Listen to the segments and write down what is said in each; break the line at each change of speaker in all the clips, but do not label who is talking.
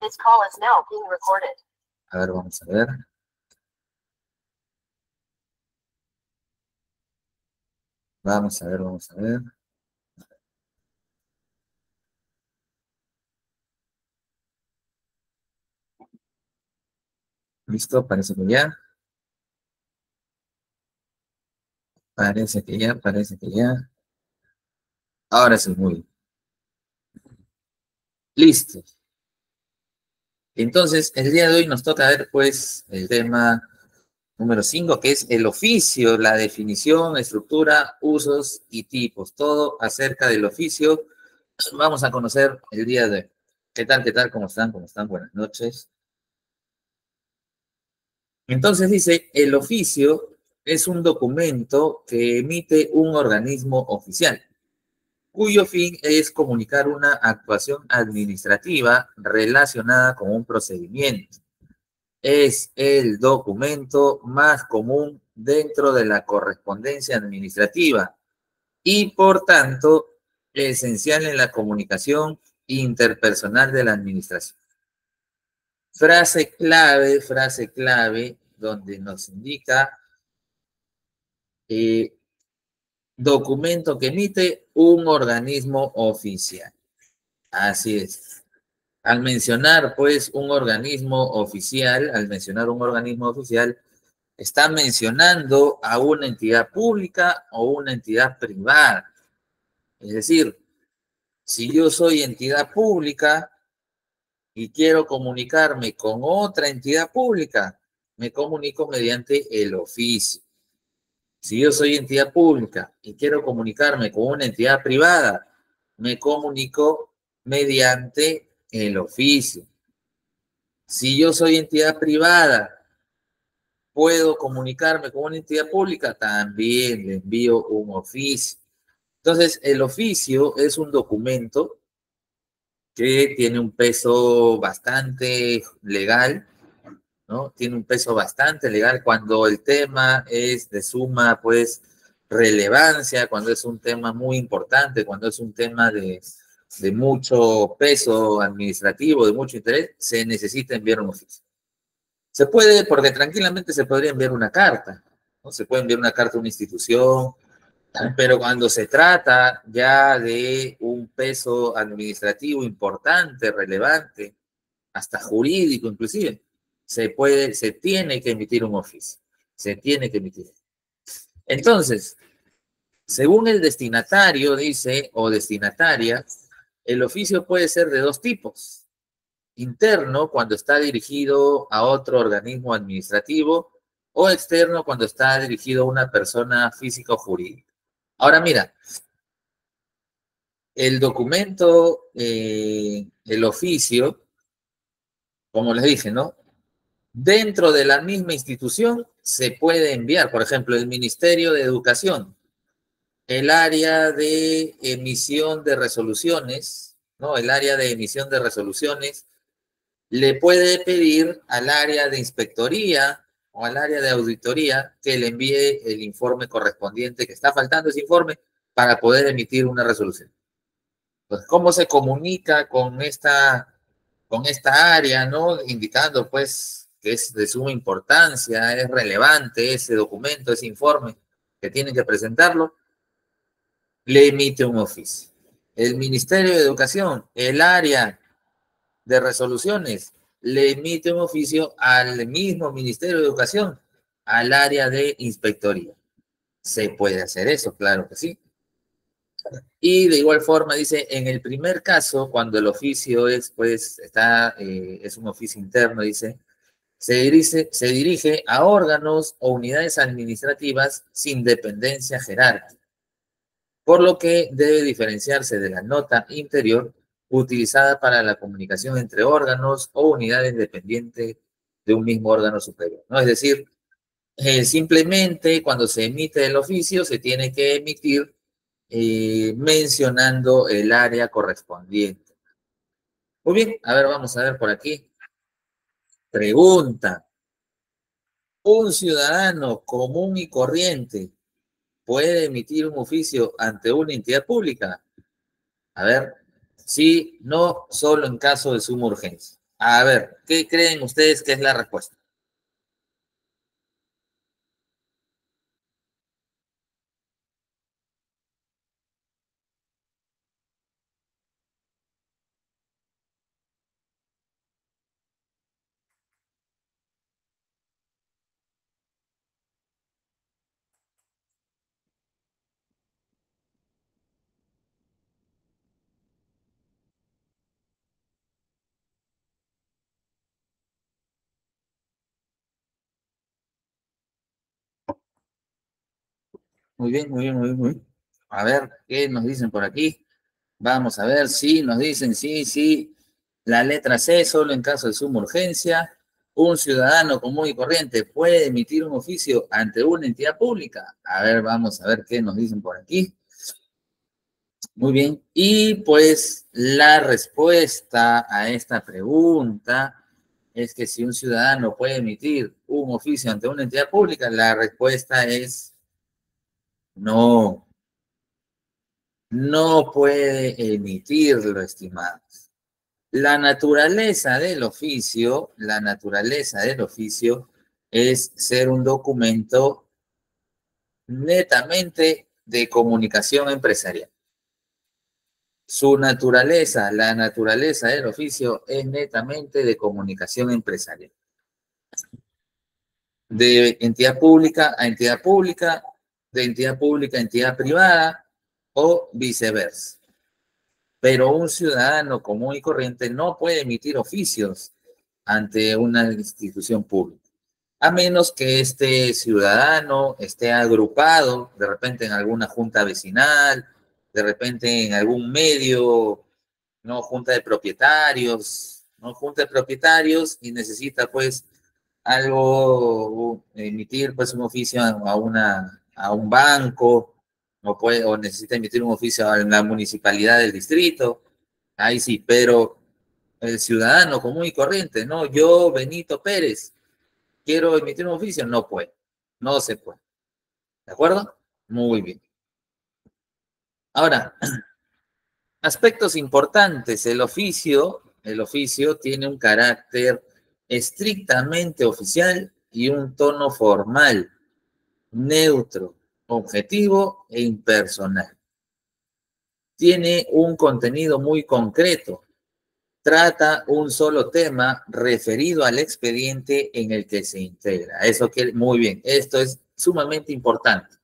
This call is now being recorded.
A ver, vamos a ver. Vamos a ver, vamos a ver. ¿Listo? Parece que ya. Parece que ya, parece que ya. Ahora sí, muy. Listo. Entonces, el día de hoy nos toca ver, pues, el tema número 5, que es el oficio, la definición, estructura, usos y tipos. Todo acerca del oficio. Vamos a conocer el día de hoy. ¿Qué tal, qué tal? ¿Cómo están? ¿Cómo están? Buenas noches. Entonces dice, el oficio es un documento que emite un organismo oficial, cuyo fin es comunicar una actuación administrativa relacionada con un procedimiento. Es el documento más común dentro de la correspondencia administrativa y, por tanto, esencial en la comunicación interpersonal de la administración. Frase clave, frase clave, donde nos indica eh, documento que emite un organismo oficial. Así es. Al mencionar, pues, un organismo oficial, al mencionar un organismo oficial, está mencionando a una entidad pública o una entidad privada. Es decir, si yo soy entidad pública y quiero comunicarme con otra entidad pública, me comunico mediante el oficio. Si yo soy entidad pública y quiero comunicarme con una entidad privada, me comunico mediante el oficio. Si yo soy entidad privada, puedo comunicarme con una entidad pública, también le envío un oficio. Entonces, el oficio es un documento que tiene un peso bastante legal ¿no? Tiene un peso bastante legal cuando el tema es de suma, pues, relevancia, cuando es un tema muy importante, cuando es un tema de, de mucho peso administrativo, de mucho interés, se necesita enviar un oficio. Se puede, porque tranquilamente se podría enviar una carta, ¿no? Se puede enviar una carta a una institución, pero cuando se trata ya de un peso administrativo importante, relevante, hasta jurídico inclusive, se puede, se tiene que emitir un oficio. Se tiene que emitir. Entonces, según el destinatario, dice, o destinataria, el oficio puede ser de dos tipos. Interno, cuando está dirigido a otro organismo administrativo, o externo, cuando está dirigido a una persona física o jurídica. Ahora mira, el documento, eh, el oficio, como les dije, ¿no? Dentro de la misma institución se puede enviar, por ejemplo, el Ministerio de Educación, el área de emisión de resoluciones, ¿no? El área de emisión de resoluciones le puede pedir al área de inspectoría o al área de auditoría que le envíe el informe correspondiente, que está faltando ese informe, para poder emitir una resolución. Pues, ¿cómo se comunica con esta, con esta área, no? Indicando, pues, que es de suma importancia, es relevante ese documento, ese informe, que tienen que presentarlo, le emite un oficio. El Ministerio de Educación, el área de resoluciones, le emite un oficio al mismo Ministerio de Educación, al área de inspectoría. Se puede hacer eso, claro que sí. Y de igual forma dice, en el primer caso, cuando el oficio es, pues, está, eh, es un oficio interno, dice, se dirige, se dirige a órganos o unidades administrativas sin dependencia jerárquica, por lo que debe diferenciarse de la nota interior utilizada para la comunicación entre órganos o unidades dependientes de un mismo órgano superior. ¿no? Es decir, eh, simplemente cuando se emite el oficio se tiene que emitir eh, mencionando el área correspondiente. Muy bien, a ver, vamos a ver por aquí. Pregunta. ¿Un ciudadano común y corriente puede emitir un oficio ante una entidad pública? A ver, sí, no, solo en caso de suma urgencia. A ver, ¿qué creen ustedes que es la respuesta? Muy bien, muy bien, muy bien, muy bien. A ver, ¿qué nos dicen por aquí? Vamos a ver, sí, nos dicen, sí, sí. La letra C, solo en caso de suma urgencia. Un ciudadano común y corriente puede emitir un oficio ante una entidad pública. A ver, vamos a ver qué nos dicen por aquí. Muy bien. Y pues la respuesta a esta pregunta es que si un ciudadano puede emitir un oficio ante una entidad pública, la respuesta es no, no puede emitirlo, estimados. La naturaleza del oficio, la naturaleza del oficio es ser un documento netamente de comunicación empresarial. Su naturaleza, la naturaleza del oficio es netamente de comunicación empresarial. De entidad pública a entidad pública, de entidad pública a entidad privada o viceversa. Pero un ciudadano común y corriente no puede emitir oficios ante una institución pública, a menos que este ciudadano esté agrupado de repente en alguna junta vecinal, de repente en algún medio, no junta de propietarios, no junta de propietarios y necesita pues algo, emitir pues un oficio a una a un banco o, puede, o necesita emitir un oficio en la municipalidad del distrito, ahí sí, pero el ciudadano común y corriente, no, yo, Benito Pérez, quiero emitir un oficio, no puede, no se puede. ¿De acuerdo? Muy bien. Ahora, aspectos importantes, el oficio, el oficio tiene un carácter estrictamente oficial y un tono formal neutro, objetivo e impersonal. Tiene un contenido muy concreto. Trata un solo tema referido al expediente en el que se integra. Eso quiere, muy bien, esto es sumamente importante.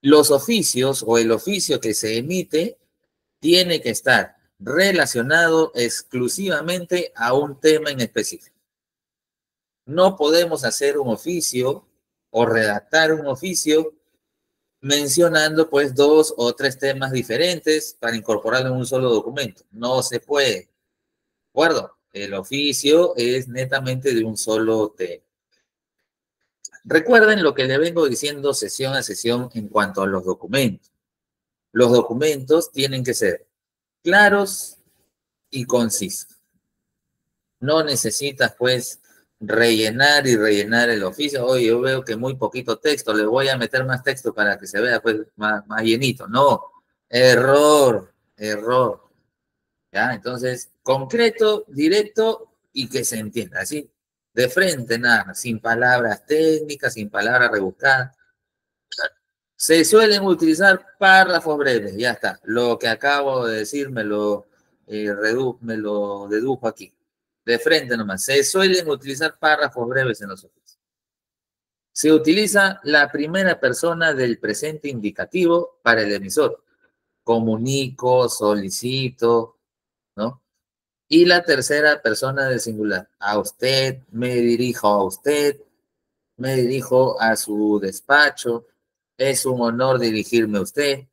Los oficios o el oficio que se emite tiene que estar relacionado exclusivamente a un tema en específico. No podemos hacer un oficio o redactar un oficio mencionando pues dos o tres temas diferentes para incorporarlo en un solo documento. No se puede. ¿De acuerdo? El oficio es netamente de un solo tema. Recuerden lo que le vengo diciendo sesión a sesión en cuanto a los documentos. Los documentos tienen que ser claros y concisos. No necesitas, pues, rellenar y rellenar el oficio. Oye, yo veo que muy poquito texto, le voy a meter más texto para que se vea pues más, más llenito. No, error, error. ¿Ya? Entonces, concreto, directo y que se entienda, así, de frente nada, sin palabras técnicas, sin palabras rebuscadas. Se suelen utilizar párrafos breves, ya está. Lo que acabo de decir me lo, eh, me lo dedujo aquí de frente nomás. Se suelen utilizar párrafos breves en los oficios. Se utiliza la primera persona del presente indicativo para el emisor. Comunico, solicito, ¿no? Y la tercera persona del singular. A usted, me dirijo a usted, me dirijo a su despacho. Es un honor dirigirme a usted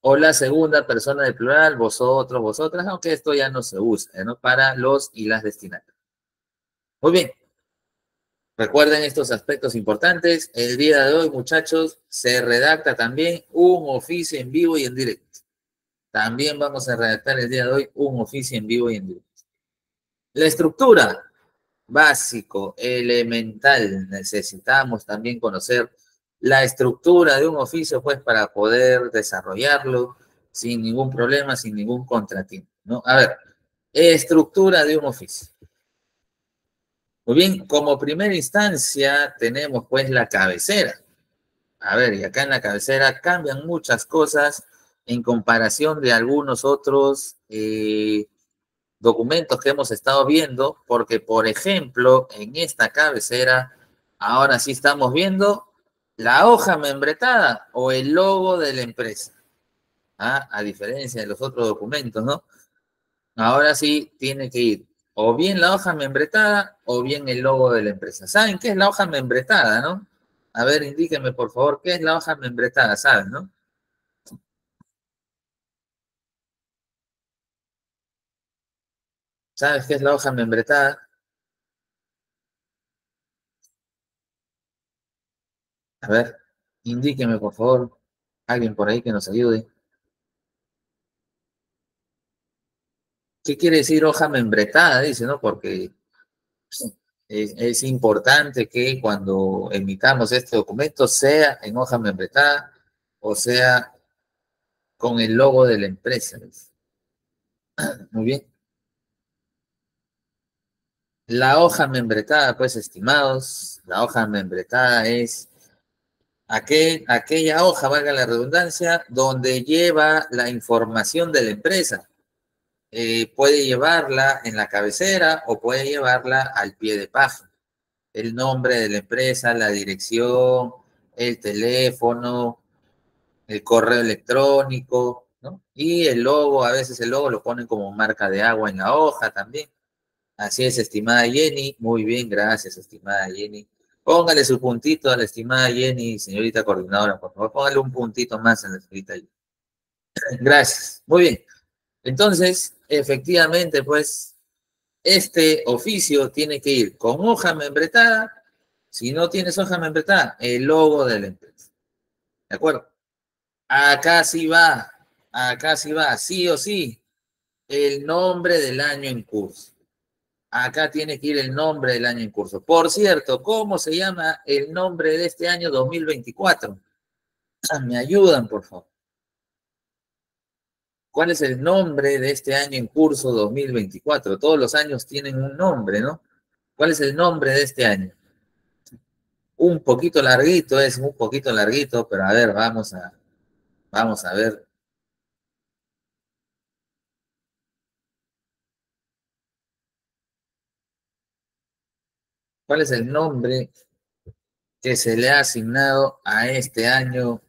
o la segunda persona del plural, vosotros, vosotras, aunque esto ya no se usa, ¿no? Para los y las destinatarias. Muy bien. Recuerden estos aspectos importantes. El día de hoy, muchachos, se redacta también un oficio en vivo y en directo. También vamos a redactar el día de hoy un oficio en vivo y en directo. La estructura, básico, elemental. Necesitamos también conocer la estructura de un oficio, pues, para poder desarrollarlo sin ningún problema, sin ningún contratiempo, ¿no? A ver, Estructura de un oficio. Muy bien, como primera instancia tenemos pues la cabecera. A ver, y acá en la cabecera cambian muchas cosas en comparación de algunos otros eh, documentos que hemos estado viendo, porque por ejemplo, en esta cabecera, ahora sí estamos viendo la hoja membretada o el logo de la empresa. ¿Ah? A diferencia de los otros documentos, ¿no? Ahora sí tiene que ir o bien la hoja membretada o bien el logo de la empresa. ¿Saben qué es la hoja membretada, no? A ver, indíquenme por favor, ¿qué es la hoja membretada? ¿Saben, no? ¿Sabes qué es la hoja membretada? A ver, indíqueme por favor, alguien por ahí que nos ayude. ¿Qué quiere decir hoja membretada? Dice, ¿no? Porque es, importante que cuando emitamos este documento sea en hoja membretada o sea con el logo de la empresa. Muy bien. La hoja membretada, pues, estimados, la hoja membretada es aquel, aquella hoja, valga la redundancia, donde lleva la información de la empresa. Eh, puede llevarla en la cabecera o puede llevarla al pie de página. El nombre de la empresa, la dirección, el teléfono, el correo electrónico, ¿no? Y el logo, a veces el logo lo ponen como marca de agua en la hoja también. Así es, estimada Jenny. Muy bien, gracias, estimada Jenny. Póngale su puntito a la estimada Jenny, señorita coordinadora, por favor. Póngale un puntito más a la señorita Jenny. Gracias. Muy bien. Entonces, efectivamente, pues, este oficio tiene que ir con hoja membretada. Si no tienes hoja membretada, el logo de la empresa. ¿De acuerdo? Acá sí va, acá sí va, sí o sí, el nombre del año en curso. Acá tiene que ir el nombre del año en curso. Por cierto, ¿cómo se llama el nombre de este año 2024? Me ayudan, por favor. ¿Cuál es el nombre de este año en curso 2024? Todos los años tienen un nombre, ¿no? ¿Cuál es el nombre de este año? Un poquito larguito, es un poquito larguito, pero a ver, vamos a, vamos a ver ¿Cuál es el nombre que se le ha asignado a este año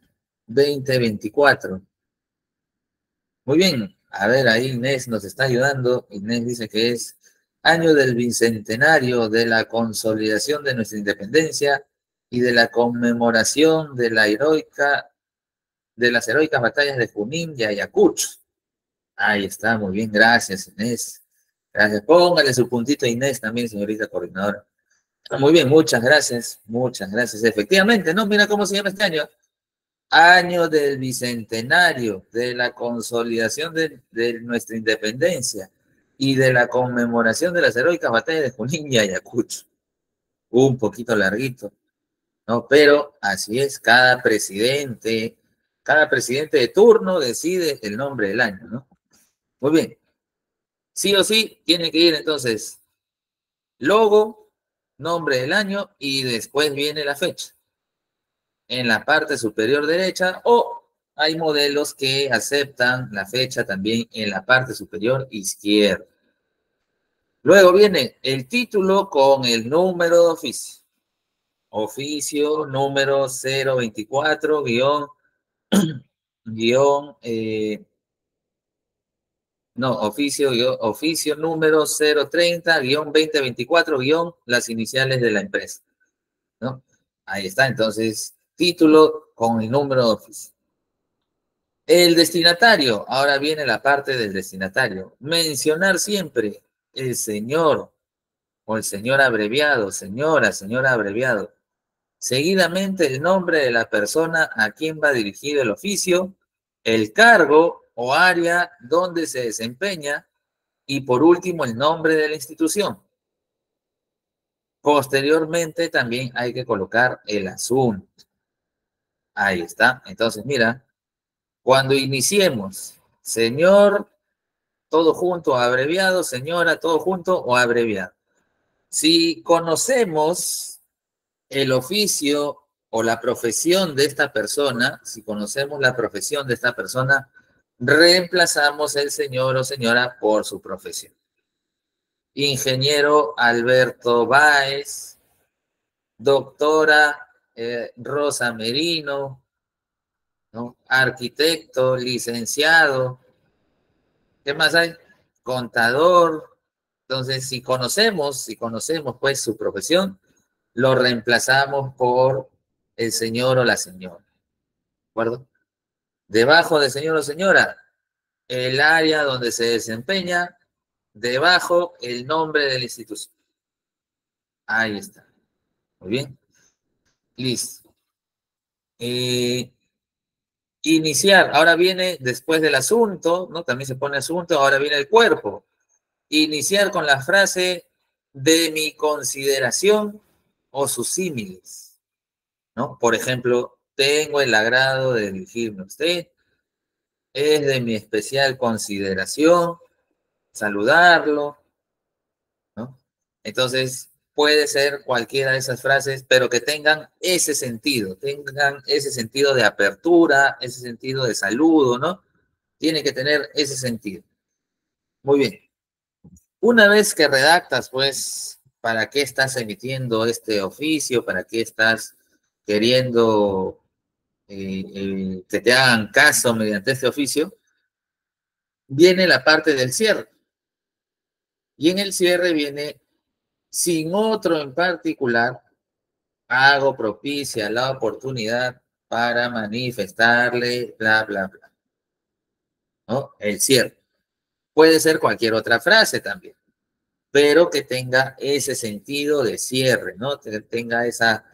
2024? Muy bien, a ver, ahí Inés nos está ayudando. Inés dice que es año del bicentenario de la consolidación de nuestra independencia y de la conmemoración de la heroica, de las heroicas batallas de Junín y Ayacucho. Ahí está, muy bien, gracias Inés. Gracias. Póngale su puntito a Inés también, señorita coordinadora. Muy bien, muchas gracias, muchas gracias. Efectivamente, ¿no? Mira cómo se llama este año. Año del bicentenario de la consolidación de, nuestra independencia y de la conmemoración de las heroicas batallas de Junín y Ayacucho. Un poquito larguito, ¿no? Pero así es, cada presidente, cada presidente de turno decide el nombre del año, ¿no? Muy bien. Sí o sí, tiene que ir entonces logo, nombre del año y después viene la fecha. En la parte superior derecha o hay modelos que aceptan la fecha también en la parte superior izquierda. Luego viene el título con el número de oficio. Oficio número 024 guion, guion eh, no, oficio, oficio número 030-2024- las iniciales de la empresa. ¿no? Ahí está, entonces, título con el número de oficio. El destinatario, ahora viene la parte del destinatario. Mencionar siempre el señor o el señor abreviado, señora, señora abreviado. Seguidamente el nombre de la persona a quien va dirigido el oficio, el cargo o área donde se desempeña y por último el nombre de la institución. Posteriormente también hay que colocar el asunto. Ahí está. Entonces, mira, cuando iniciemos, señor todo junto abreviado, señora, todo junto o abreviado. Si conocemos el oficio o la profesión de esta persona, si conocemos la profesión de esta persona, reemplazamos el señor o señora por su profesión. Ingeniero Alberto Báez, doctora eh, Rosa Merino, arquitecto, licenciado, ¿qué más hay? Contador. Entonces, si conocemos, si conocemos pues su profesión, lo reemplazamos por el señor o la señora. ¿De acuerdo? Debajo del señor o señora, el área donde se desempeña, debajo el nombre de la institución. Ahí está. Muy bien. Listo. Eh, iniciar, ahora viene después del asunto, ¿no? También se pone asunto, ahora viene el cuerpo. Iniciar con la frase de mi consideración o sus símiles, ¿no? Por ejemplo, tengo el agrado de dirigirme a usted, es de mi especial consideración saludarlo, ¿no? Entonces, puede ser cualquiera de esas frases, pero que tengan ese sentido, tengan ese sentido de apertura, ese sentido de saludo, ¿no? Tiene que tener ese sentido. Muy bien. Una vez que redactas, pues, ¿para qué estás emitiendo este oficio? ¿Para qué estás queriendo eh, que te hagan caso mediante este oficio? Viene la parte del cierre. Y en el cierre viene sin otro en particular, hago propicia la oportunidad para manifestarle, bla, bla, bla. ¿No? El cierre. Puede ser cualquier otra frase también, pero que tenga ese sentido de cierre, ¿no? Que tenga esa,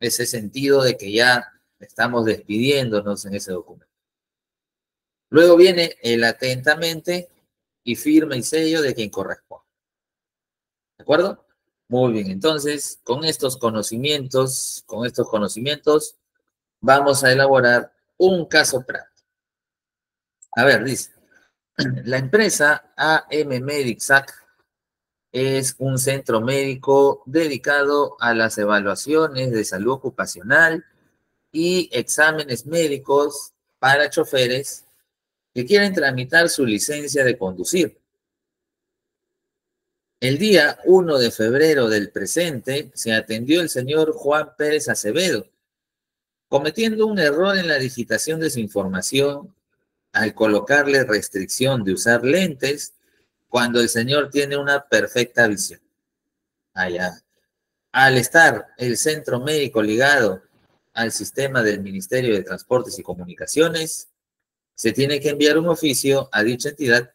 ese sentido de que ya estamos despidiéndonos en ese documento. Luego viene el atentamente y firma y sello de quien corresponde. ¿De acuerdo? Muy bien, entonces, con estos conocimientos, con estos conocimientos, vamos a elaborar un caso práctico. A ver, dice, la empresa AM Medixac es un centro médico dedicado a las evaluaciones de salud ocupacional y exámenes médicos para choferes que quieren tramitar su licencia de conducir. El día 1 de febrero del presente se atendió el señor Juan Pérez Acevedo, cometiendo un error en la digitación de su información al colocarle restricción de usar lentes cuando el señor tiene una perfecta visión. Allá. Al estar el centro médico ligado al sistema del Ministerio de Transportes y Comunicaciones, se tiene que enviar un oficio a dicha entidad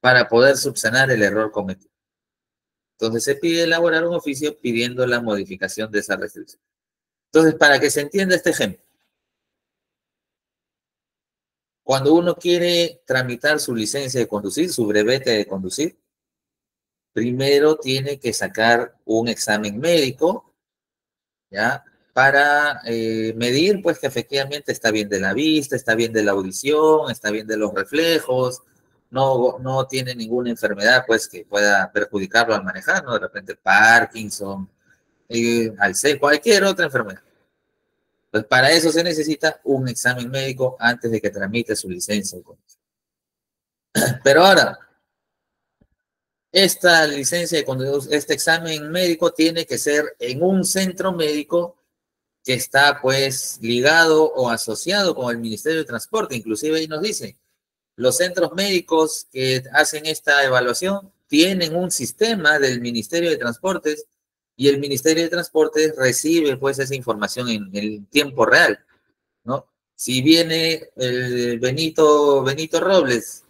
para poder subsanar el error cometido. Entonces se pide elaborar un oficio pidiendo la modificación de esa restricción. Entonces, para que se entienda este ejemplo, cuando uno quiere tramitar su licencia de conducir, su brevete de conducir, primero tiene que sacar un examen médico, ¿ya? Para eh, medir, pues, que efectivamente está bien de la vista, está bien de la audición, está bien de los reflejos, no, no tiene ninguna enfermedad pues que pueda perjudicarlo al manejar, ¿no? De repente Parkinson, eh, Alzheimer, cualquier otra enfermedad. Pues para eso se necesita un examen médico antes de que tramite su licencia. Pero ahora, esta licencia, este examen médico tiene que ser en un centro médico que está pues ligado o asociado con el Ministerio de Transporte. Inclusive ahí nos dice, los centros médicos que hacen esta evaluación tienen un sistema del Ministerio de Transportes y el Ministerio de Transportes recibe pues esa información en el tiempo real, ¿no? Si viene el Benito, Benito Robles,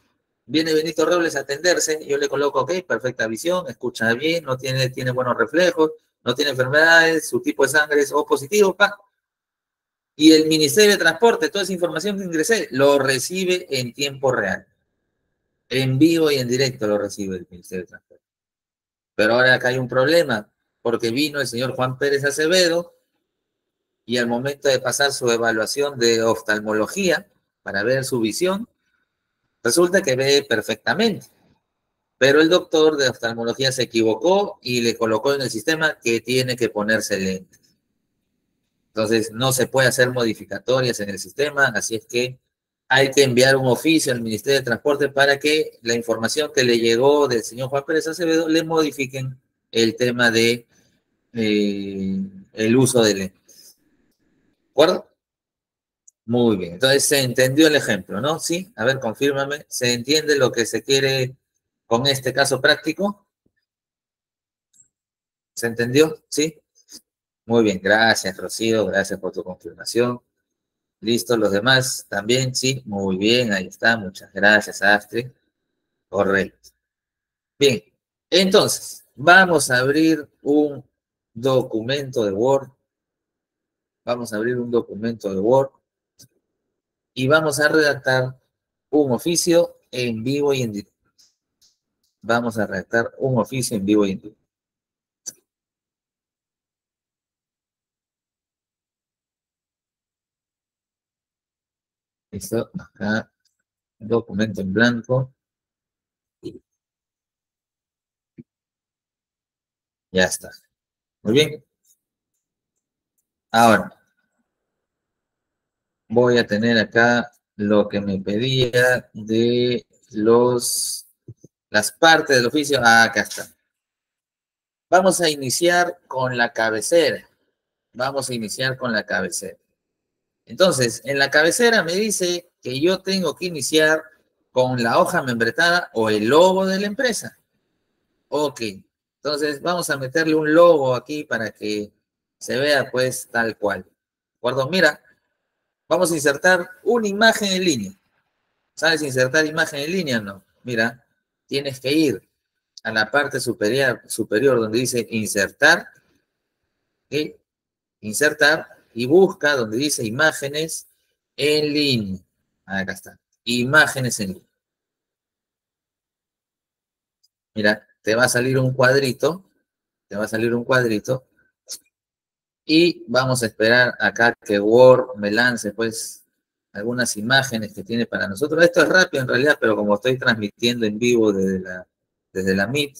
viene Benito Robles a atenderse, yo le coloco, ok, perfecta visión, escucha bien, no tiene, tiene buenos reflejos, no tiene enfermedades, su tipo de sangre es O positivo, pa, y el Ministerio de Transporte, toda esa información que ingresé, lo recibe en tiempo real. En vivo y en directo lo recibe el Ministerio de Transporte. Pero ahora acá hay un problema, porque vino el señor Juan Pérez Acevedo y al momento de pasar su evaluación de oftalmología para ver su visión, resulta que ve perfectamente. Pero el doctor de oftalmología se equivocó y le colocó en el sistema que tiene que ponerse lentes. Entonces, no se puede hacer modificatorias en el sistema, así es que hay que enviar un oficio al Ministerio de Transporte para que la información que le llegó del señor Juan Pérez Acevedo le modifiquen el tema de eh, el uso de lentes. ¿De acuerdo? Muy bien. Entonces se entendió el ejemplo, ¿no? Sí. A ver, confírmame. ¿Se entiende lo que se quiere con este caso práctico? ¿Se entendió? ¿Sí? Muy bien. Gracias, Rocío. Gracias por tu confirmación. ¿Listo? ¿Los demás también? Sí. Muy bien. Ahí está. Muchas gracias, Astrid. Correcto. Bien. Entonces, vamos a abrir un documento de Word. Vamos a abrir un documento de Word y vamos a redactar un oficio en vivo y en directo. Vamos a redactar un oficio en vivo y en directo. Listo, acá, documento en blanco. Ya está. Muy bien. Ahora, voy a tener acá lo que me pedía de los las partes del oficio. Ah, acá está. Vamos a iniciar con la cabecera. Vamos a iniciar con la cabecera. Entonces, en la cabecera me dice que yo tengo que iniciar con la hoja membretada o el logo de la empresa. Ok. Entonces, vamos a meterle un logo aquí para que se vea pues tal cual. ¿De? Mira, Vamos a insertar una imagen en línea. ¿Sabes insertar imagen en línea? No. Mira, tienes que ir a la parte superior, superior donde dice insertar. Insertar y busca donde dice imágenes en línea. Acá está. Imágenes en línea. Mira, te va a salir un cuadrito. Te va a salir un cuadrito y vamos a esperar acá que Word me lance, pues, algunas imágenes que tiene para nosotros. Esto es rápido en realidad, pero como estoy transmitiendo en vivo desde la, desde la Meet,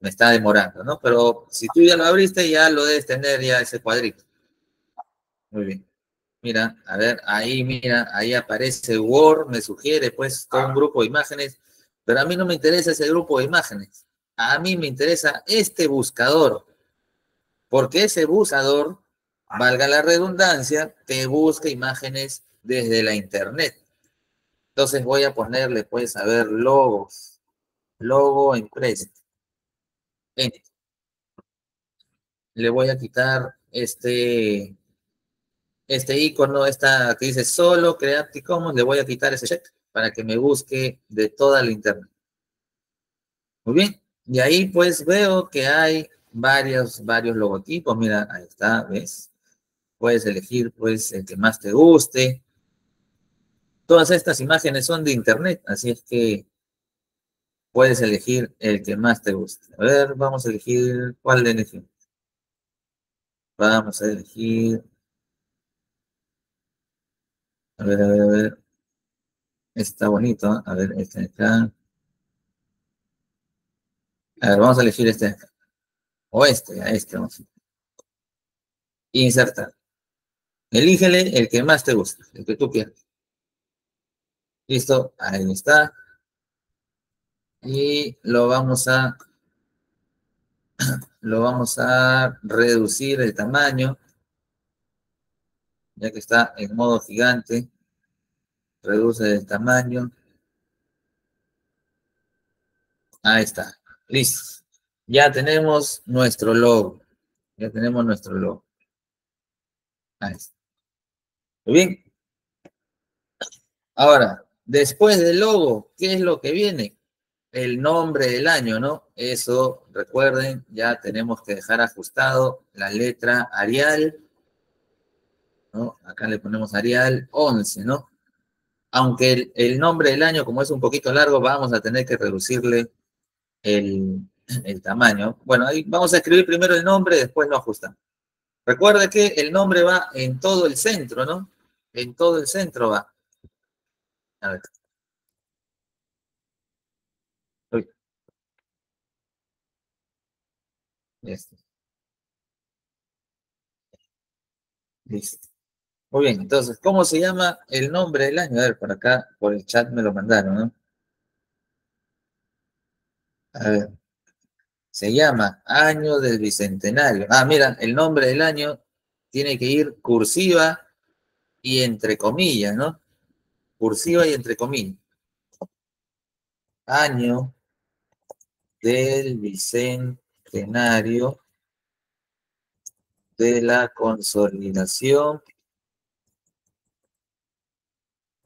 me está demorando, ¿no? Pero si tú ya lo abriste, ya lo debes tener ya ese cuadrito. Muy bien. Mira, a ver, ahí, mira, ahí aparece Word, me sugiere pues todo un grupo de imágenes, pero a mí no me interesa ese grupo de imágenes. A mí me interesa este buscador porque ese buscador, valga la redundancia, te busca imágenes desde la internet. Entonces voy a ponerle, pues, a ver, logos. Logo empresa. Le voy a quitar este, este icono, esta que dice solo Creative Commons, le voy a quitar ese check para que me busque de toda la internet. Muy bien. Y ahí pues veo que hay varios, varios logotipos. Mira, ahí está, ¿ves? Puedes elegir, pues, el que más te guste. Todas estas imágenes son de internet, así es que puedes elegir el que más te guste. A ver, vamos a elegir, ¿cuál de elegir? Vamos a elegir. A ver, a ver, a ver. Está bonito, ¿eh? a ver, este de acá. A ver, vamos a elegir este de acá. O este, a este vamos. Insertar. Elígele el que más te guste, el que tú quieras. Listo, ahí está. Y lo vamos a lo vamos a reducir el tamaño, ya que está en modo gigante. Reduce el tamaño. Ahí está. Listo. Ya tenemos nuestro logo. Ya tenemos nuestro logo. Ahí está. Muy bien. Ahora, después del logo, ¿qué es lo que viene? El nombre del año, ¿no? Eso, recuerden, ya tenemos que dejar ajustado la letra Arial, ¿no? Acá le ponemos Arial 11, ¿no? Aunque el, nombre del año, como es un poquito largo, vamos a tener que reducirle el, el tamaño. Bueno, ahí vamos a escribir primero el nombre, después lo ajustamos. Recuerde que el nombre va en todo el centro, ¿no? En todo el centro va. A ver. Este. Listo. Muy bien, entonces, ¿cómo se llama el nombre del año? A ver, por acá, por el chat me lo mandaron, ¿no? A ver. Se llama Año del Bicentenario. Ah, mira, el nombre del año tiene que ir cursiva y entre comillas, ¿no? Cursiva y entre comillas. Año del Bicentenario de la consolidación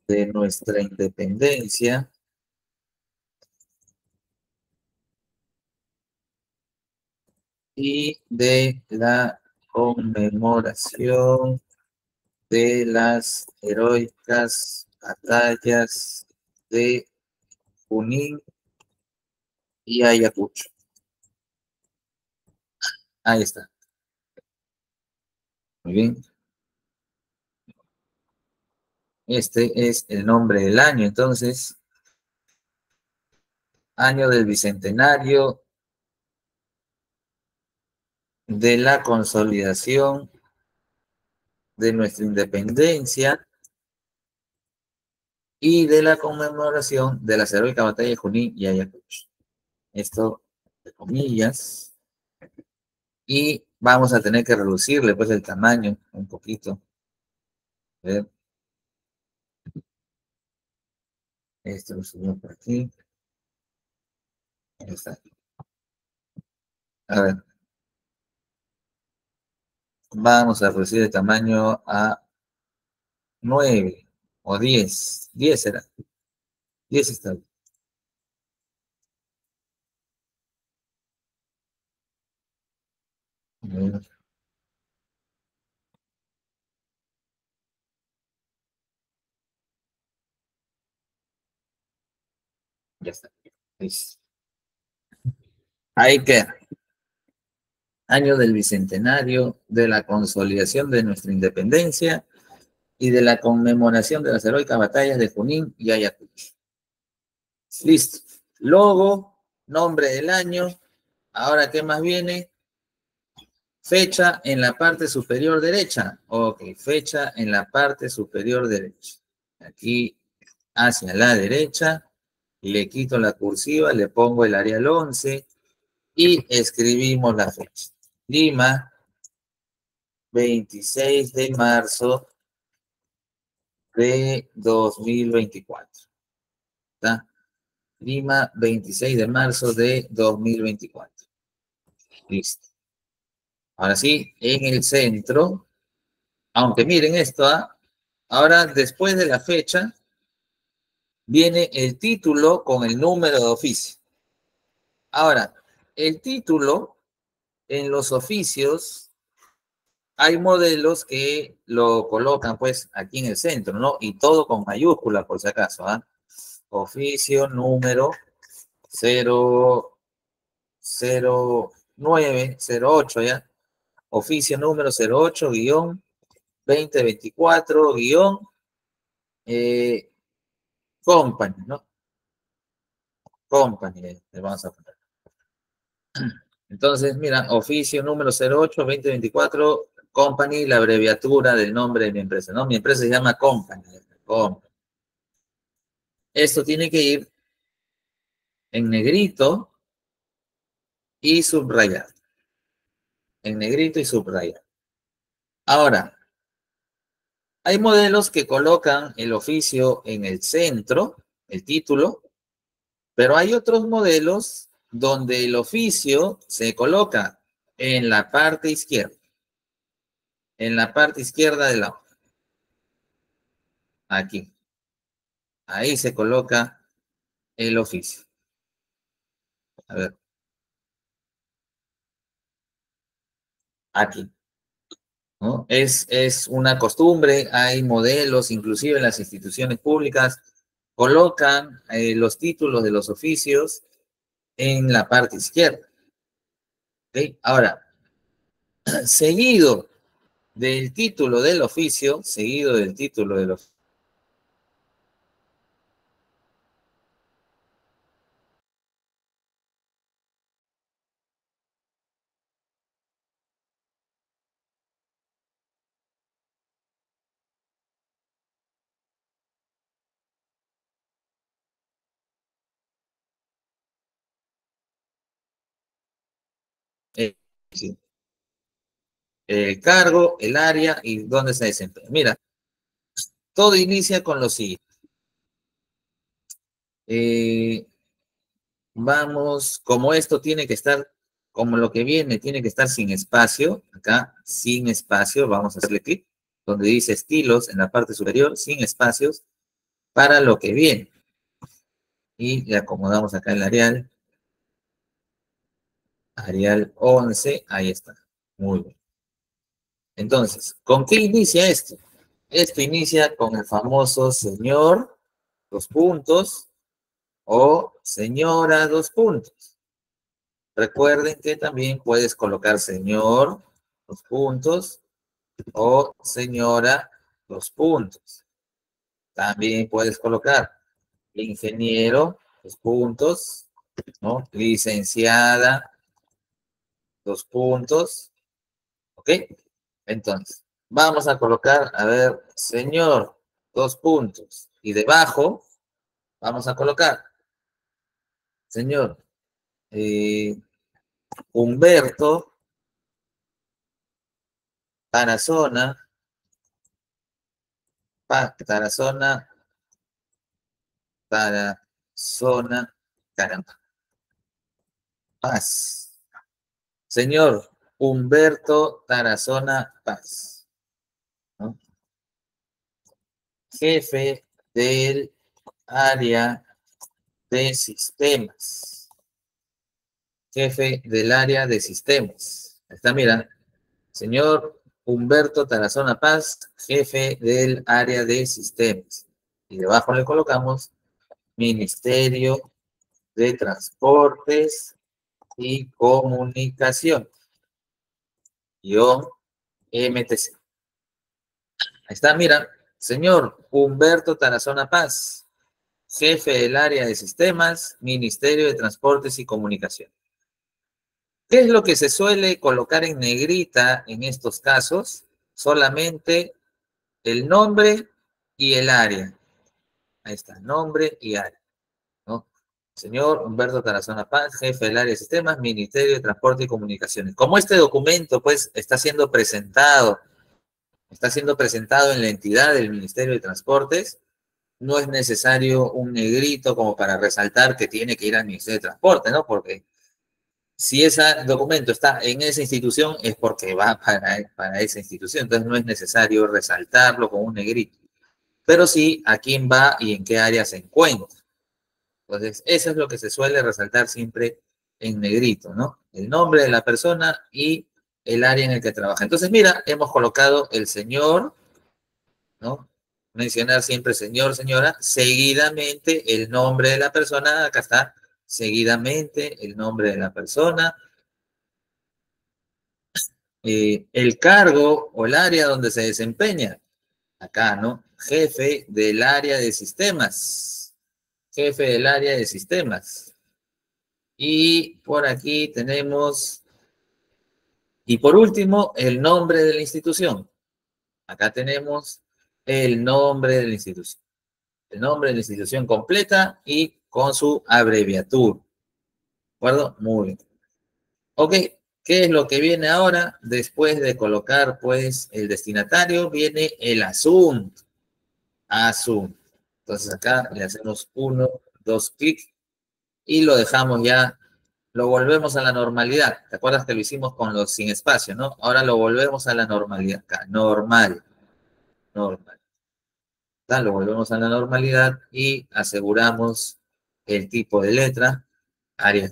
de nuestra independencia y de la conmemoración de las heroicas batallas de Junín y Ayacucho. Ahí está. Muy bien. Este es el nombre del año, entonces, año del Bicentenario de la consolidación de nuestra independencia y de la conmemoración de la heroicas batalla de Junín y Ayacucho. Esto, de comillas. Y vamos a tener que reducirle pues el tamaño un poquito. A ver. Esto lo subimos por aquí. Ahí está. A ver. Vamos a reducir el tamaño a 9 o 10. 10 será. 10 está bien. Ya está. Ahí queda. Año del bicentenario de la consolidación de nuestra independencia y de la conmemoración de las heroicas batallas de Junín y Ayacucho. Listo. Logo, nombre del año. Ahora, ¿qué más viene? Fecha en la parte superior derecha. Ok, fecha en la parte superior derecha. Aquí hacia la derecha le quito la cursiva, le pongo el área 11 y escribimos la fecha. Lima, 26 de marzo de 2024. ¿Está? Lima, 26 de marzo de 2024. Listo. Ahora sí, en el centro, aunque miren esto, ¿ah? ahora después de la fecha, viene el título con el número de oficio. Ahora, el título en los oficios hay modelos que lo colocan pues aquí en el centro, ¿no? Y todo con mayúsculas por si acaso, ¿ah? Oficio número 0, 09, 08, ¿ya? Oficio número 08, guion 2024, guion eh, company, ¿no? Company, le vamos a poner. Entonces, mira, oficio número 08 2024, company, la abreviatura del nombre de mi empresa, ¿no? Mi empresa se llama company. Esto tiene que ir en negrito y subrayado. En negrito y subrayado. Ahora, hay modelos que colocan el oficio en el centro, el título, pero hay otros modelos donde el oficio se coloca en la parte izquierda, en la parte izquierda de la. Aquí. Ahí se coloca el oficio. A ver. Aquí. Es, es una costumbre, hay modelos, inclusive en las instituciones públicas, colocan eh, los títulos de los oficios en la parte izquierda. Ahora, seguido del título del oficio, seguido del título del oficio. Eh, el cargo, el área y dónde se desempeña. Mira, todo inicia con lo siguiente. Eh, vamos, como esto tiene que estar, como lo que viene tiene que estar sin espacio, acá sin espacio, vamos a hacerle clic, donde dice estilos en la parte superior, sin espacios, para lo que viene. Y le acomodamos acá el Arial. Arial 11, ahí está. Muy bien. Entonces, ¿con qué inicia esto? Esto inicia con el famoso señor, dos puntos, o señora, dos puntos. Recuerden que también puedes colocar señor, dos puntos, o señora, dos puntos. También puedes colocar ingeniero, dos puntos, ¿no? Licenciada, dos puntos, ¿ok? Entonces, vamos a colocar, a ver, señor, dos puntos, y debajo vamos a colocar, señor, eh, Humberto, Tarazona, Tarazona, Tarazona, caramba. Paz. Señor Humberto Tarazona Paz. Jefe del área de sistemas. Jefe del área de sistemas. Está, mira. Señor Humberto Tarazona Paz, jefe del área de sistemas. Y debajo le colocamos Ministerio de Transportes y Comunicación. Yo, MTC. Ahí está, mira, señor Humberto Tarazona Paz, jefe del área de sistemas, Ministerio de Transportes y Comunicación. ¿Qué es lo que se suele colocar en negrita en estos casos? Solamente el nombre y el área. Ahí está, nombre y área. Señor Humberto Tarazona Paz, jefe del área de sistemas, Ministerio de Transporte y Comunicaciones. Como este documento, pues, está siendo presentado, está siendo presentado en la entidad del Ministerio de Transportes, no es necesario un negrito como para resaltar que tiene que ir al Ministerio de Transporte, ¿no? Porque si ese documento está en esa institución es porque va para, esa institución, entonces no es necesario resaltarlo con un negrito, pero sí a quién va y en qué área se encuentra. Entonces, eso es lo que se suele resaltar siempre en negrito, ¿no? El nombre de la persona y el área en el que trabaja. Entonces, mira, hemos colocado el señor, ¿no? Mencionar siempre señor, señora, seguidamente el nombre de la persona, acá está, seguidamente el nombre de la persona, eh, el cargo o el área donde se desempeña. Acá, ¿no? Jefe del área de sistemas. Jefe del área de sistemas. Y por aquí tenemos, y por último, el nombre de la institución. Acá tenemos el nombre de la institución. El nombre de la institución completa y con su abreviatura. ¿De acuerdo? Muy bien. Ok, ¿qué es lo que viene ahora? Después de colocar, pues, el destinatario, viene el asunto. Asunto. Entonces acá le hacemos uno, dos clics y lo dejamos ya, lo volvemos a la normalidad. ¿Te acuerdas que lo hicimos con los sin espacio, no? Ahora lo volvemos a la normalidad acá, normal. Normal. Lo volvemos a la normalidad y aseguramos el tipo de letra, área.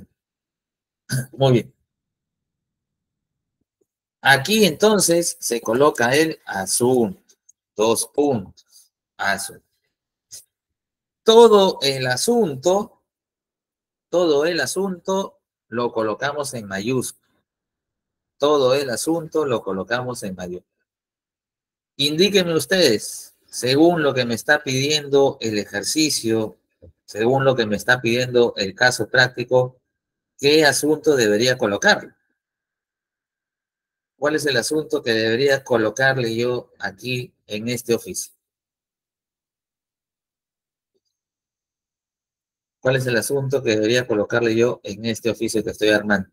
Muy bien. Aquí entonces se coloca el asunto. Dos puntos. Asunto. Todo el asunto, todo el asunto lo colocamos en mayúscula. Todo el asunto lo colocamos en mayúscula. Indíquenme ustedes, según lo que me está pidiendo el ejercicio según lo que me está pidiendo el caso práctico, ¿qué asunto debería colocarle? ¿Cuál es el asunto que debería colocarle yo aquí en este oficio? ¿Cuál es el asunto que debería colocarle yo en este oficio que estoy armando?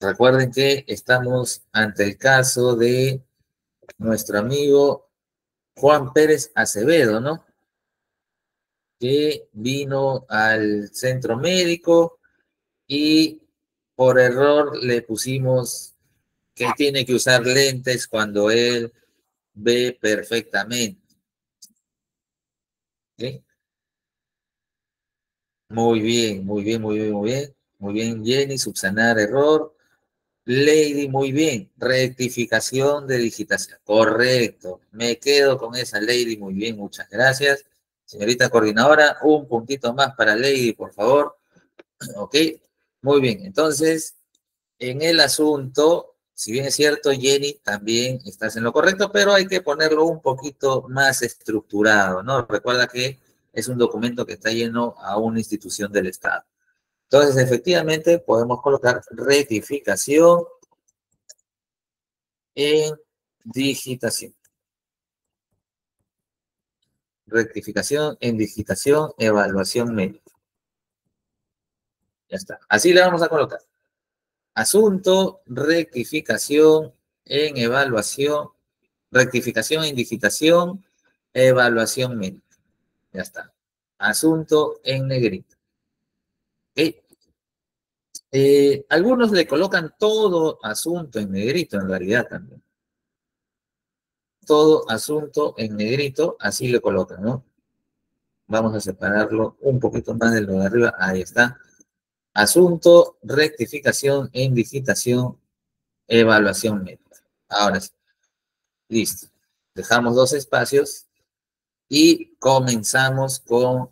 Recuerden que estamos ante el caso de nuestro amigo Juan Pérez Acevedo, ¿no? Que vino al centro médico y por error le pusimos que tiene que usar lentes cuando él ve perfectamente. Muy bien, muy bien, muy bien, muy bien. Muy bien, Jenny, subsanar error. Lady, muy bien. Rectificación de digitación. Correcto. Me quedo con esa Lady. Muy bien, muchas gracias. Señorita coordinadora, un puntito más para Lady, por favor. Ok. Muy bien. Entonces, en el asunto, si bien es cierto, Jenny, también estás en lo correcto, pero hay que ponerlo un poquito más estructurado, ¿no? Recuerda que es un documento que está lleno a una institución del Estado. Entonces, efectivamente, podemos colocar rectificación en digitación. Rectificación en digitación, evaluación médica. Ya está. Así le vamos a colocar. Asunto, rectificación en evaluación, rectificación en digitación, evaluación médica. Ya está. Asunto en negrito. Eh, algunos le colocan todo asunto en negrito, en realidad también. Todo asunto en negrito, así le colocan, ¿no? Vamos a separarlo un poquito más de lo de arriba. Ahí está. Asunto, rectificación en digitación, evaluación médica. Ahora sí. Listo. Dejamos dos espacios y comenzamos con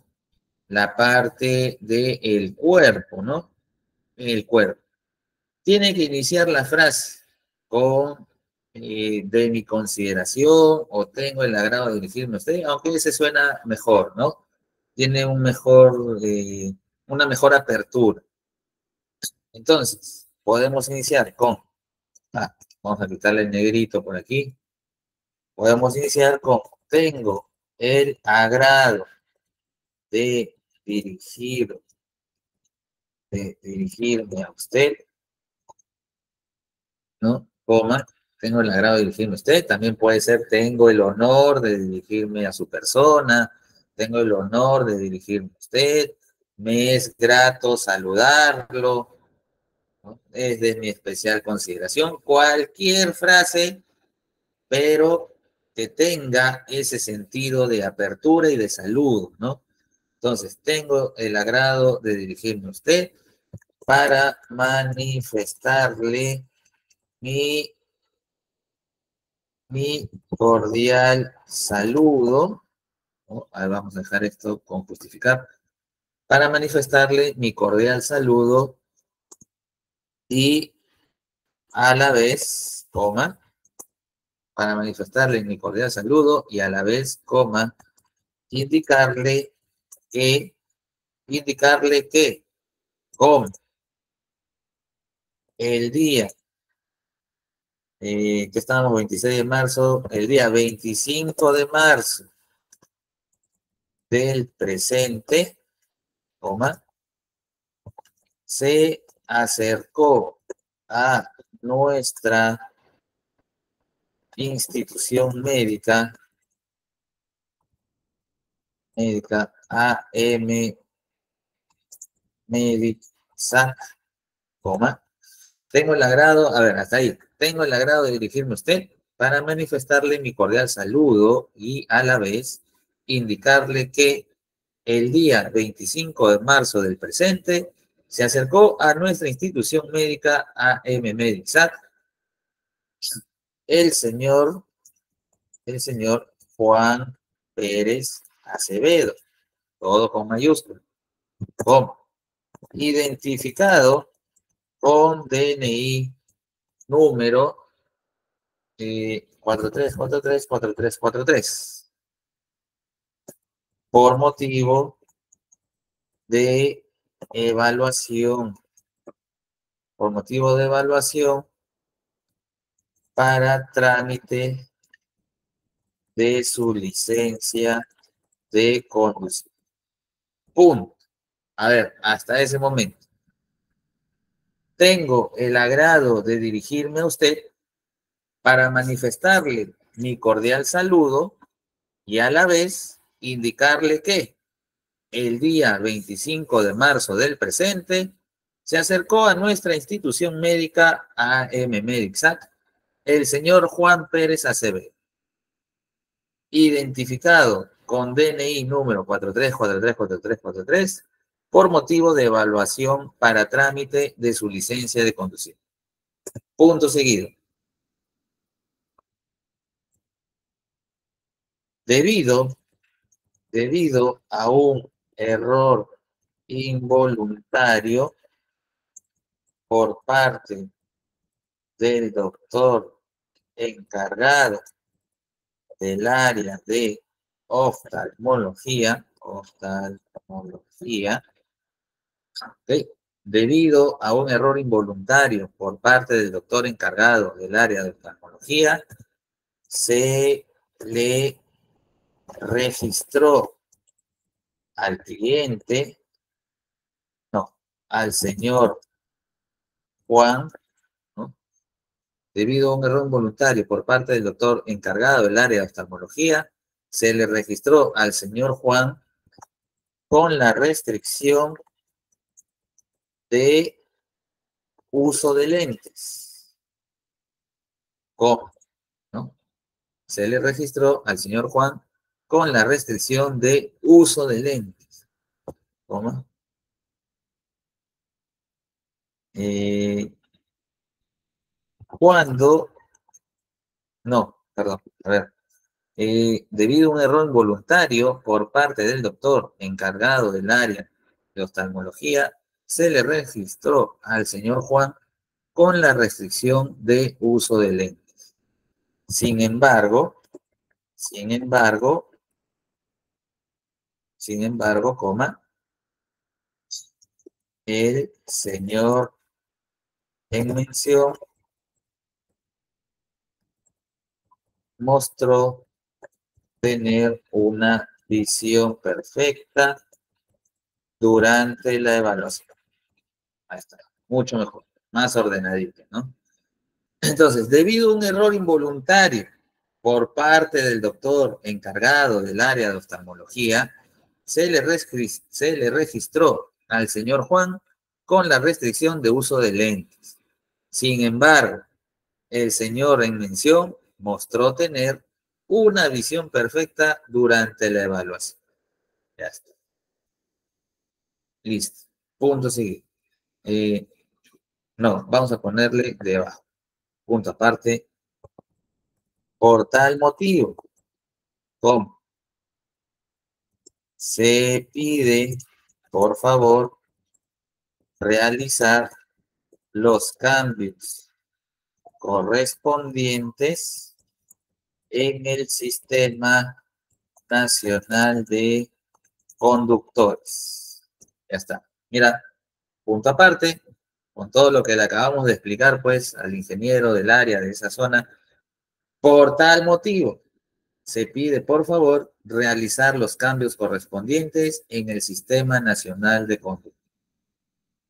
la parte del cuerpo, ¿no? el cuerpo. Tiene que iniciar la frase con eh, de mi consideración o tengo el agrado de dirigirme a usted, aunque ese suena mejor, ¿no? Tiene un mejor, eh, una mejor apertura. Entonces, podemos iniciar con, ah, vamos a quitarle el negrito por aquí. Podemos iniciar con, tengo el agrado de dirigir de dirigirme a usted, ¿no? Coma, tengo el agrado de dirigirme a usted, también puede ser tengo el honor de dirigirme a su persona, tengo el honor de dirigirme a usted, me es grato saludarlo, es de mi especial consideración, cualquier frase, pero que tenga ese sentido de apertura y de saludo, ¿no? Entonces, tengo el agrado de dirigirme a usted para manifestarle mi, mi cordial saludo. vamos a dejar esto con justificar. Para manifestarle mi cordial saludo y a la vez, coma, para manifestarle mi cordial saludo y a la vez, coma, indicarle que, indicarle que, coma, el día eh, que estábamos 26 de marzo, el día 25 de marzo del presente, coma, se acercó a nuestra institución médica, médica AM Medic coma, tengo el agrado, a ver, hasta ahí, tengo el agrado de dirigirme a usted para manifestarle mi cordial saludo y a la vez indicarle que el día 25 de marzo del presente se acercó a nuestra institución médica AM Medixat el señor, el señor Juan Pérez Acevedo, todo con mayúscula, identificado con DNI número eh, 43434343 por motivo de evaluación por motivo de evaluación para trámite de su licencia de conducir. Punto. A ver, hasta ese momento tengo el agrado de dirigirme a usted para manifestarle mi cordial saludo y a la vez indicarle que el día 25 de marzo del presente se acercó a nuestra institución médica AM Medixac el señor Juan Pérez Acevedo, identificado con DNI número 43434343 por motivo de evaluación para trámite de su licencia de conducir. Punto seguido. Debido, debido a un error involuntario por parte del doctor encargado del área de oftalmología, debido a un error involuntario por parte del doctor encargado del área de oftalmología, se le registró al cliente, no, al señor Juan, debido a un error involuntario por parte del doctor encargado del área de oftalmología, se le registró al señor Juan con la restricción de uso de lentes. ¿Cómo? ¿No? Se le registró al señor Juan con la restricción de uso de lentes. ¿Cómo? Eh, cuando, no, perdón, a ver, eh, debido a un error involuntario por parte del doctor encargado del área de oftalmología, se le registró al señor Juan con la restricción de uso de lentes. Sin embargo, sin embargo, sin embargo, el señor en mención mostró tener una visión perfecta durante la evaluación. Ahí está, mucho mejor, más ordenadito, ¿no? Entonces, debido a un error involuntario por parte del doctor encargado del área de oftalmología, se le, registró al señor Juan con la restricción de uso de lentes. Sin embargo, el señor en mención mostró tener una visión perfecta durante la evaluación. Ya está. Listo. Punto seguido. Eh, no, vamos a ponerle debajo. Punto aparte. Por tal motivo, ¿cómo? Se pide, por favor, realizar los cambios correspondientes en el Sistema Nacional de Conductores. Ya está. Mira, punto aparte, con todo lo que le acabamos de explicar, pues, al ingeniero del área de esa zona, por tal motivo, se pide, por favor, realizar los cambios correspondientes en el Sistema Nacional de Conductores.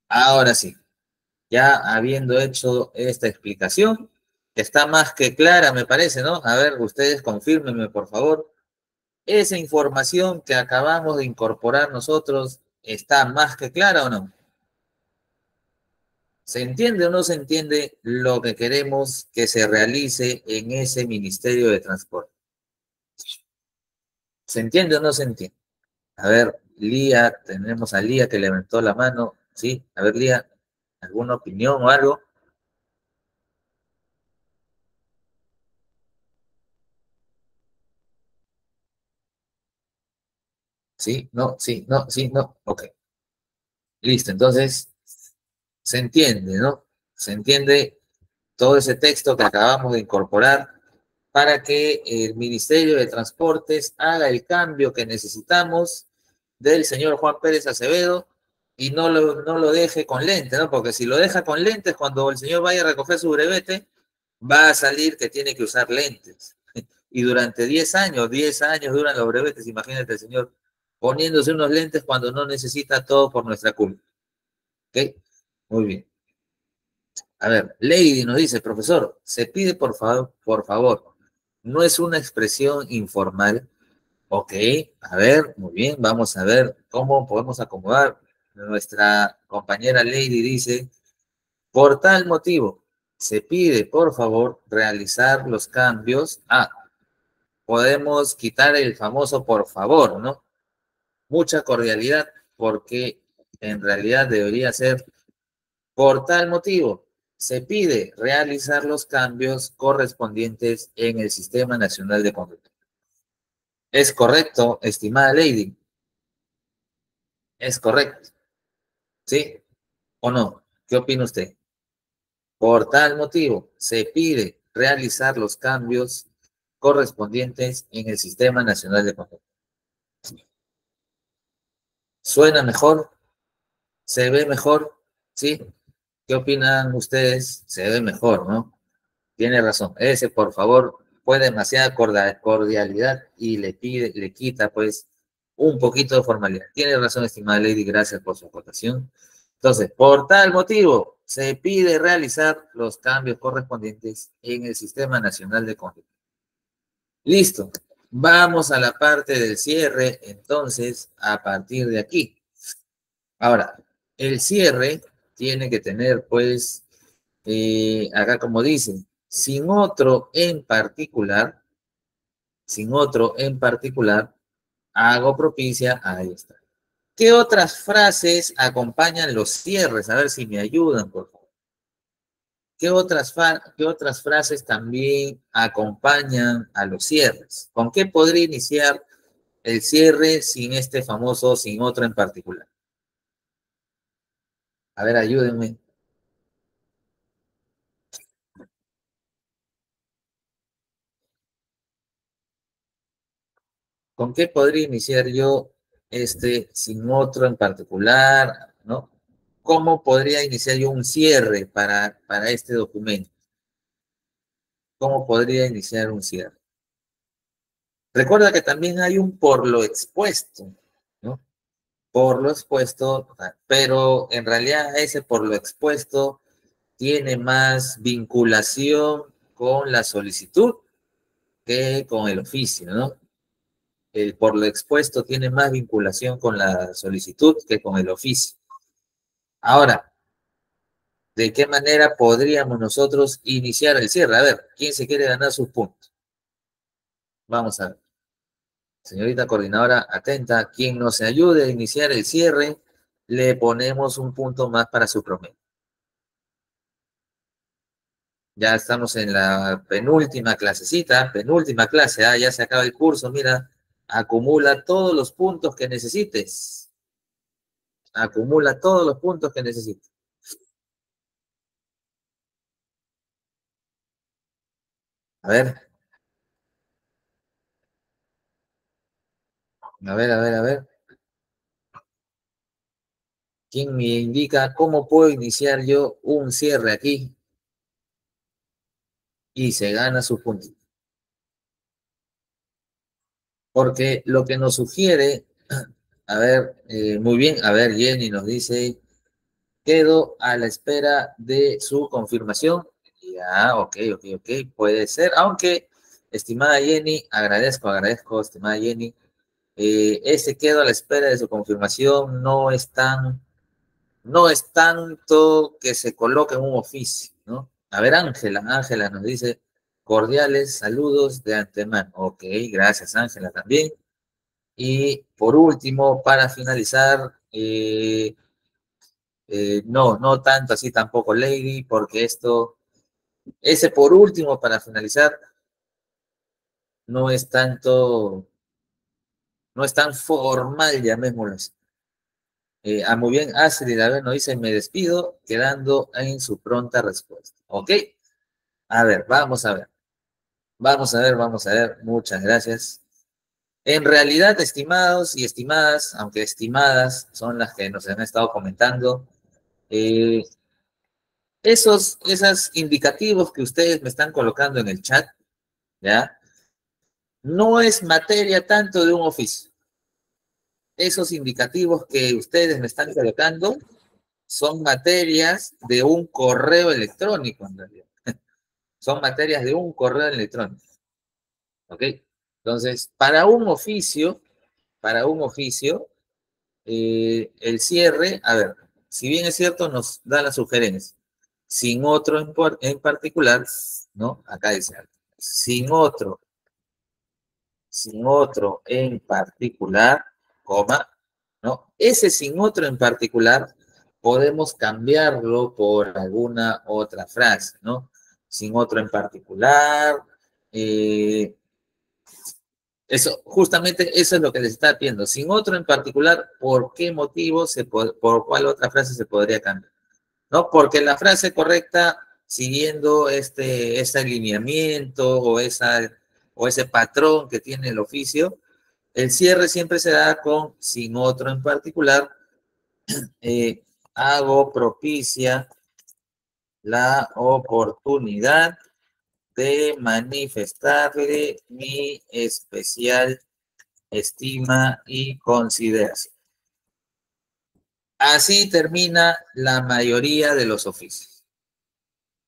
Ahora sí, ya habiendo hecho esta explicación, está más que clara, me parece, ¿no? A ver, ustedes confírmenme, por favor. Esa información que acabamos de incorporar nosotros, ¿está más que clara o no? ¿Se entiende o no se entiende lo que queremos que se realice en ese Ministerio de Transporte? ¿Se entiende o no se entiende? A ver, Lía, tenemos a Lía que levantó la mano. Sí, a ver, Lía, ¿alguna opinión o algo? ¿Sí? ¿No? ¿Sí? ¿No? ¿Sí? ¿No? Ok. Listo, entonces se entiende, ¿no? Se entiende todo ese texto que acabamos de incorporar para que el Ministerio de Transportes haga el cambio que necesitamos del señor Juan Pérez Acevedo y no lo, no lo deje con lentes, ¿no? Porque si lo deja con lentes, cuando el señor vaya a recoger su brevete, va a salir que tiene que usar lentes. Y durante 10 años, 10 años duran los brevetes, imagínate el señor poniéndose unos lentes cuando no necesita todo por nuestra culpa. ¿Ok? Muy bien. A ver, Lady nos dice, profesor, se pide por favor, por favor, no es una expresión informal. Ok, a ver, muy bien, vamos a ver cómo podemos acomodar. Nuestra compañera Lady dice, por tal motivo, se pide, por favor, realizar los cambios. Ah, podemos quitar el famoso por favor, ¿no? Mucha cordialidad, porque en realidad debería ser por tal motivo. Se pide realizar los cambios correspondientes en el Sistema Nacional de Conducta. ¿Es correcto, estimada Lady? ¿Es correcto? ¿Sí o no? ¿Qué opina usted? Por tal motivo, se pide realizar los cambios correspondientes en el Sistema Nacional de Control. ¿Suena mejor? ¿Se ve mejor? ¿Sí? ¿Qué opinan ustedes? Se ve mejor, ¿no? Tiene razón. Ese, por favor, fue demasiada cordialidad y le pide, le quita, pues, un poquito de formalidad. Tiene razón, estimada Lady, gracias por su aportación. Entonces, por tal motivo, se pide realizar los cambios correspondientes en el Sistema Nacional de Conducta. Listo. Vamos a la parte del cierre, entonces, a partir de aquí. Ahora, el cierre tiene que tener, pues, eh, acá como dice, sin otro en particular, sin otro en particular, hago propicia, ahí está. ¿Qué otras frases acompañan los cierres? A ver si me ayudan, por favor. ¿Qué otras, ¿Qué otras frases también acompañan a los cierres? ¿Con qué podría iniciar el cierre sin este famoso, sin otro en particular? A ver, ayúdenme. ¿Con qué podría iniciar yo este sin otro en particular? ¿No? ¿Cómo podría iniciar yo un cierre para, para este documento? ¿Cómo podría iniciar un cierre? Recuerda que también hay un por lo expuesto. Por lo expuesto, pero en realidad ese por lo expuesto tiene más vinculación con la solicitud que con el oficio, ¿no? el por lo expuesto tiene más vinculación con la solicitud que con el oficio. Ahora, ¿de qué manera podríamos nosotros iniciar el cierre? A ver, ¿quién se quiere ganar sus puntos? Vamos a ver. Señorita coordinadora, atenta, quien nos ayude a iniciar el cierre, le ponemos un punto más para su promedio. Ya estamos en la penúltima clasecita, penúltima clase, ah, ya se acaba el curso, mira, acumula todos los puntos que necesites. Acumula todos los puntos que necesites. A ver. A ver, a ver, a ver. ¿Quién me indica cómo puedo iniciar yo un cierre aquí? Y se gana su punto. Porque lo que nos sugiere, a ver, eh, muy bien, a ver, Jenny nos dice, quedo a la espera de su confirmación. Ya, ok, ok, ok, puede ser, aunque, estimada Jenny, agradezco, agradezco, estimada Jenny, eh, ese quedo a la espera de su confirmación no es tan, no es tanto que se coloque en un oficio, ¿no? A ver, Ángela, Ángela nos dice, Cordiales saludos de antemano. Ok, gracias Ángela también. Y por último, para finalizar, eh, eh, no, no tanto así tampoco Lady, porque esto, ese por último, para finalizar, no es tanto, no es tan formal, llamémoslo así. Eh, ah, muy bien, Astrid, a nos dice, me despido, quedando en su pronta respuesta. ¿Ok? A ver, vamos a ver. Vamos a ver, vamos a ver. Muchas gracias. En realidad, estimados y estimadas, aunque estimadas son las que nos han estado comentando, eh, esos, esos indicativos que ustedes me están colocando en el chat, ¿ya? No es materia tanto de un oficio. Esos indicativos que ustedes me están colocando son materias de un correo electrónico. Son materias de un correo electrónico. ¿Ok? Entonces, para un oficio, para un oficio, eh, el cierre, a ver, si bien es cierto, nos da la sugerencia, sin otro en, en particular, ¿no? Acá dice, sin otro, sin otro en particular, coma, ¿no? Ese sin otro en particular podemos cambiarlo por alguna otra frase, ¿no? Sin otro en particular. Eh, eso, justamente eso es lo que les está pidiendo. Sin otro en particular, ¿por qué motivo, se por cuál otra frase se podría cambiar? ¿No? Porque la frase correcta, siguiendo este, ese alineamiento o, esa, o ese patrón que tiene el oficio, el cierre siempre se da con sin otro en particular. Eh, hago propicia la oportunidad de manifestarle mi especial estima y consideración. Así termina la mayoría de los oficios.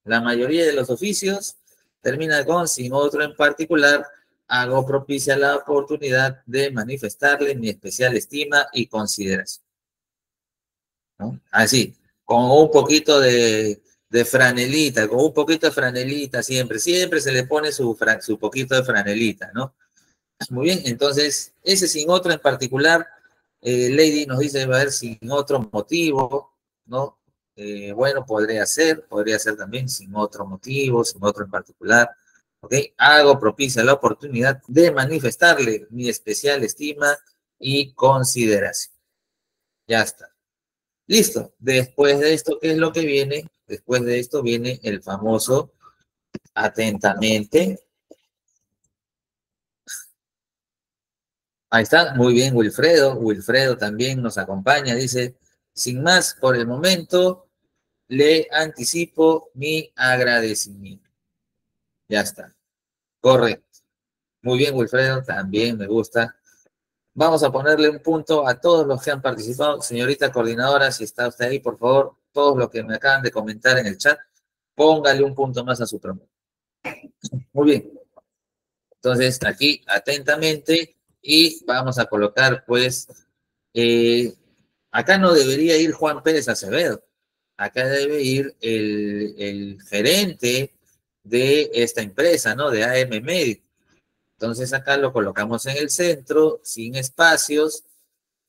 La mayoría de los oficios termina con sin otro en particular, hago propicia la oportunidad de manifestarle mi especial estima y consideración. Así, con un poquito de, franelita, con un poquito de franelita siempre, siempre se le pone su, su poquito de franelita, ¿no? Muy bien, entonces, ese sin otro en particular, eh, Lady nos dice, va a ver, sin otro motivo, ¿no? Eh, bueno, podría ser, podría ser también sin otro motivo, sin otro en particular, ¿ok? Hago propicia la oportunidad de manifestarle mi especial estima y consideración. Ya está. Listo. Después de esto, ¿qué es lo que viene? Después de esto viene el famoso atentamente. Ahí está, muy bien, Wilfredo. Wilfredo también nos acompaña. Dice, sin más, por el momento, le anticipo mi agradecimiento. Ya está. Correcto. Muy bien, Wilfredo, también me gusta. Vamos a ponerle un punto a todos los que han participado. Señorita coordinadora, si está usted ahí, por favor, todos los que me acaban de comentar en el chat, póngale un punto más a su pregunta. Muy bien. Entonces, aquí atentamente y vamos a colocar, pues, eh, acá no debería ir Juan Pérez Acevedo. Acá debe ir el, el gerente de esta empresa, ¿no? De AM Médico. Entonces acá lo colocamos en el centro, sin espacios,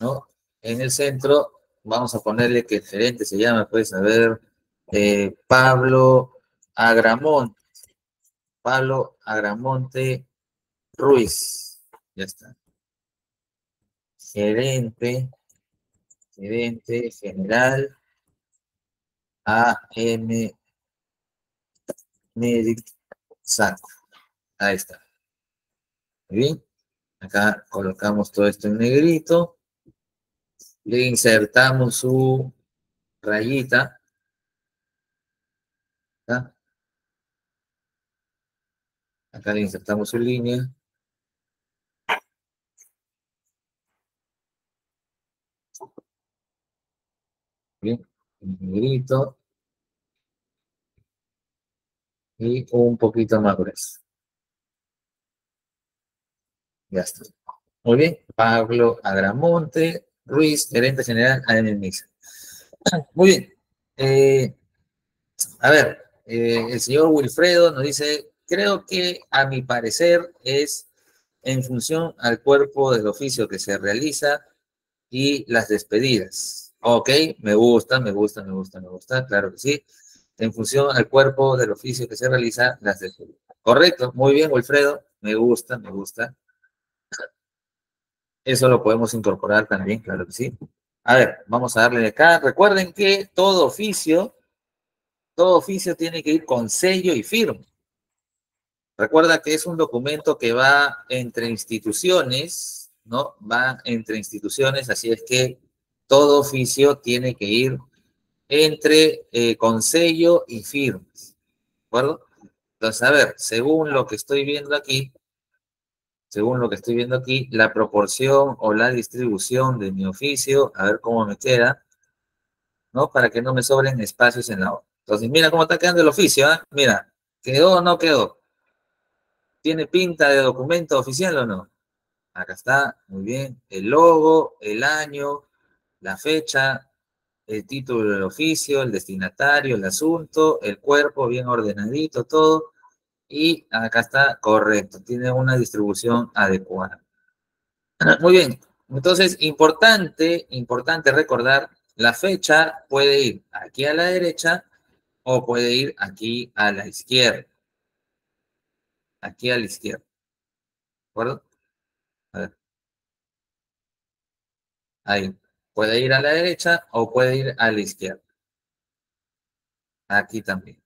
¿no? En el centro vamos a ponerle que el gerente se llama, pues, a ver, eh, Pablo Agramonte. Pablo Agramonte Ruiz. Ya está. Gerente, gerente general AM Medic Saco. Ahí está bien. Acá colocamos todo esto en negrito. Le insertamos su rayita. Acá le insertamos su línea. Bien, negrito. Y un poquito más grueso. Ya está. Muy bien. Pablo Agramonte Ruiz, gerente general AM Mix. Muy bien. Eh, a ver, eh, el señor Wilfredo nos dice, creo que a mi parecer es en función al cuerpo del oficio que se realiza y las despedidas. Ok, me gusta, me gusta, me gusta, me gusta, claro que sí. En función al cuerpo del oficio que se realiza, las despedidas. Correcto, muy bien, Wilfredo, me gusta, me gusta. Eso lo podemos incorporar también, claro que sí. A ver, vamos a darle acá. Recuerden que todo oficio, todo oficio tiene que ir con sello y firma. Recuerda que es un documento que va entre instituciones, ¿no? Va entre instituciones, así es que todo oficio tiene que ir entre eh, y firmas. ¿De acuerdo? Entonces, a ver, según lo que estoy viendo aquí, según lo que estoy viendo aquí, la proporción o la distribución de mi oficio, a ver cómo me queda. ¿no? Para que no me sobren espacios en la hoja. Entonces, mira cómo está quedando el oficio, ¿ah? Mira, ¿quedó o no quedó? ¿Tiene pinta de documento oficial o no? Acá está, muy bien. El logo, el año, la fecha, el título del oficio, el destinatario, el asunto, el cuerpo bien ordenadito, todo. Y acá está correcto, tiene una distribución adecuada. Muy bien, entonces importante, importante recordar, la fecha puede ir aquí a la derecha o puede ir aquí a la izquierda. Aquí a la izquierda. ¿De acuerdo? A ver. Ahí. Puede ir a la derecha o puede ir a la izquierda. Aquí también.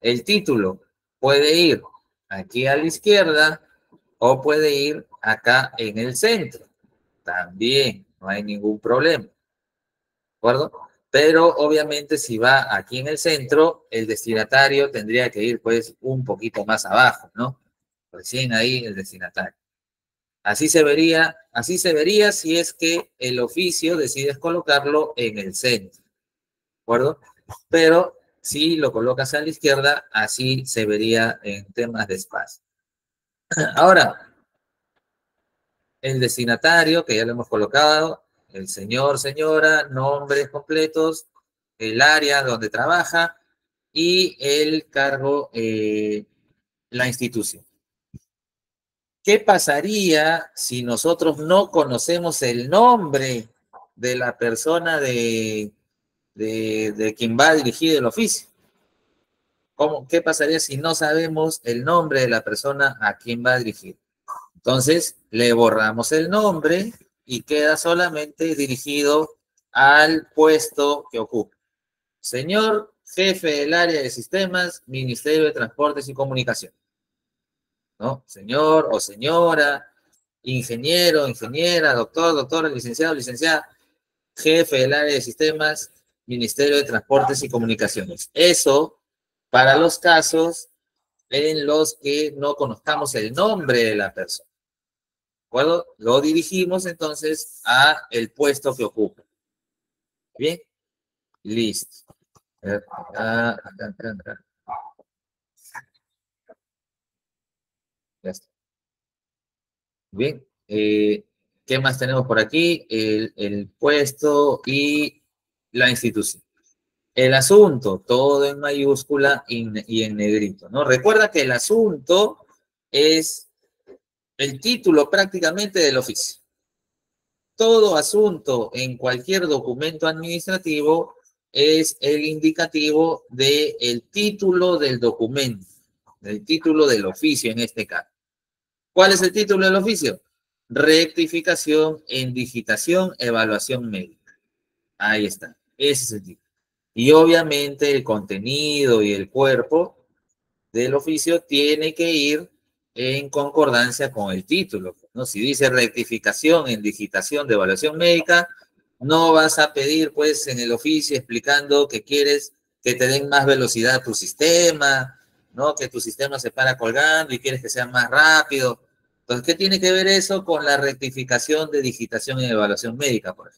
El título puede ir aquí a la izquierda o puede ir acá en el centro. También, no hay ningún problema. ¿De acuerdo? Pero obviamente si va aquí en el centro, el destinatario tendría que ir pues un poquito más abajo, ¿no? Recién ahí el destinatario. Así se vería, así se vería si es que el oficio decides colocarlo en el centro. ¿De acuerdo? Pero si lo colocas a la izquierda, así se vería en temas de espacio. Ahora, el destinatario, que ya lo hemos colocado, el señor, señora, nombres completos, el área donde trabaja y el cargo, eh, la institución. ¿Qué pasaría si nosotros no conocemos el nombre de la persona de, de, quien va a dirigir el oficio? ¿Cómo, ¿Qué pasaría si no sabemos el nombre de la persona a quien va a dirigir? Entonces, le borramos el nombre y queda solamente dirigido al puesto que ocupa. Señor jefe del área de sistemas, Ministerio de Transportes y Comunicación. ¿No? Señor o señora, ingeniero, ingeniera, doctor, doctora, licenciado, licenciada, jefe del área de sistemas, Ministerio de Transportes y Comunicaciones. Eso para los casos en los que no conozcamos el nombre de la persona. ¿De acuerdo? Lo dirigimos entonces a el puesto que ocupa. Bien, listo. Acá, acá, acá, Bien, eh, ¿qué más tenemos por aquí? El, puesto y la institución. El asunto, todo en mayúscula y, en negrito, ¿no? Recuerda que el asunto es el título prácticamente del oficio. Todo asunto en cualquier documento administrativo es el indicativo del título del documento, del título del oficio en este caso. ¿Cuál es el título del oficio? Rectificación en digitación, evaluación médica. Ahí está. Ese es el título. Y obviamente el contenido y el cuerpo del oficio tiene que ir en concordancia con el título. ¿no? Si dice rectificación en digitación de evaluación médica, no vas a pedir pues en el oficio explicando que quieres que te den más velocidad a tu sistema, ¿no? Que tu sistema se para colgando y quieres que sea más rápido. Entonces, ¿qué tiene que ver eso con la rectificación de digitación y evaluación médica, por?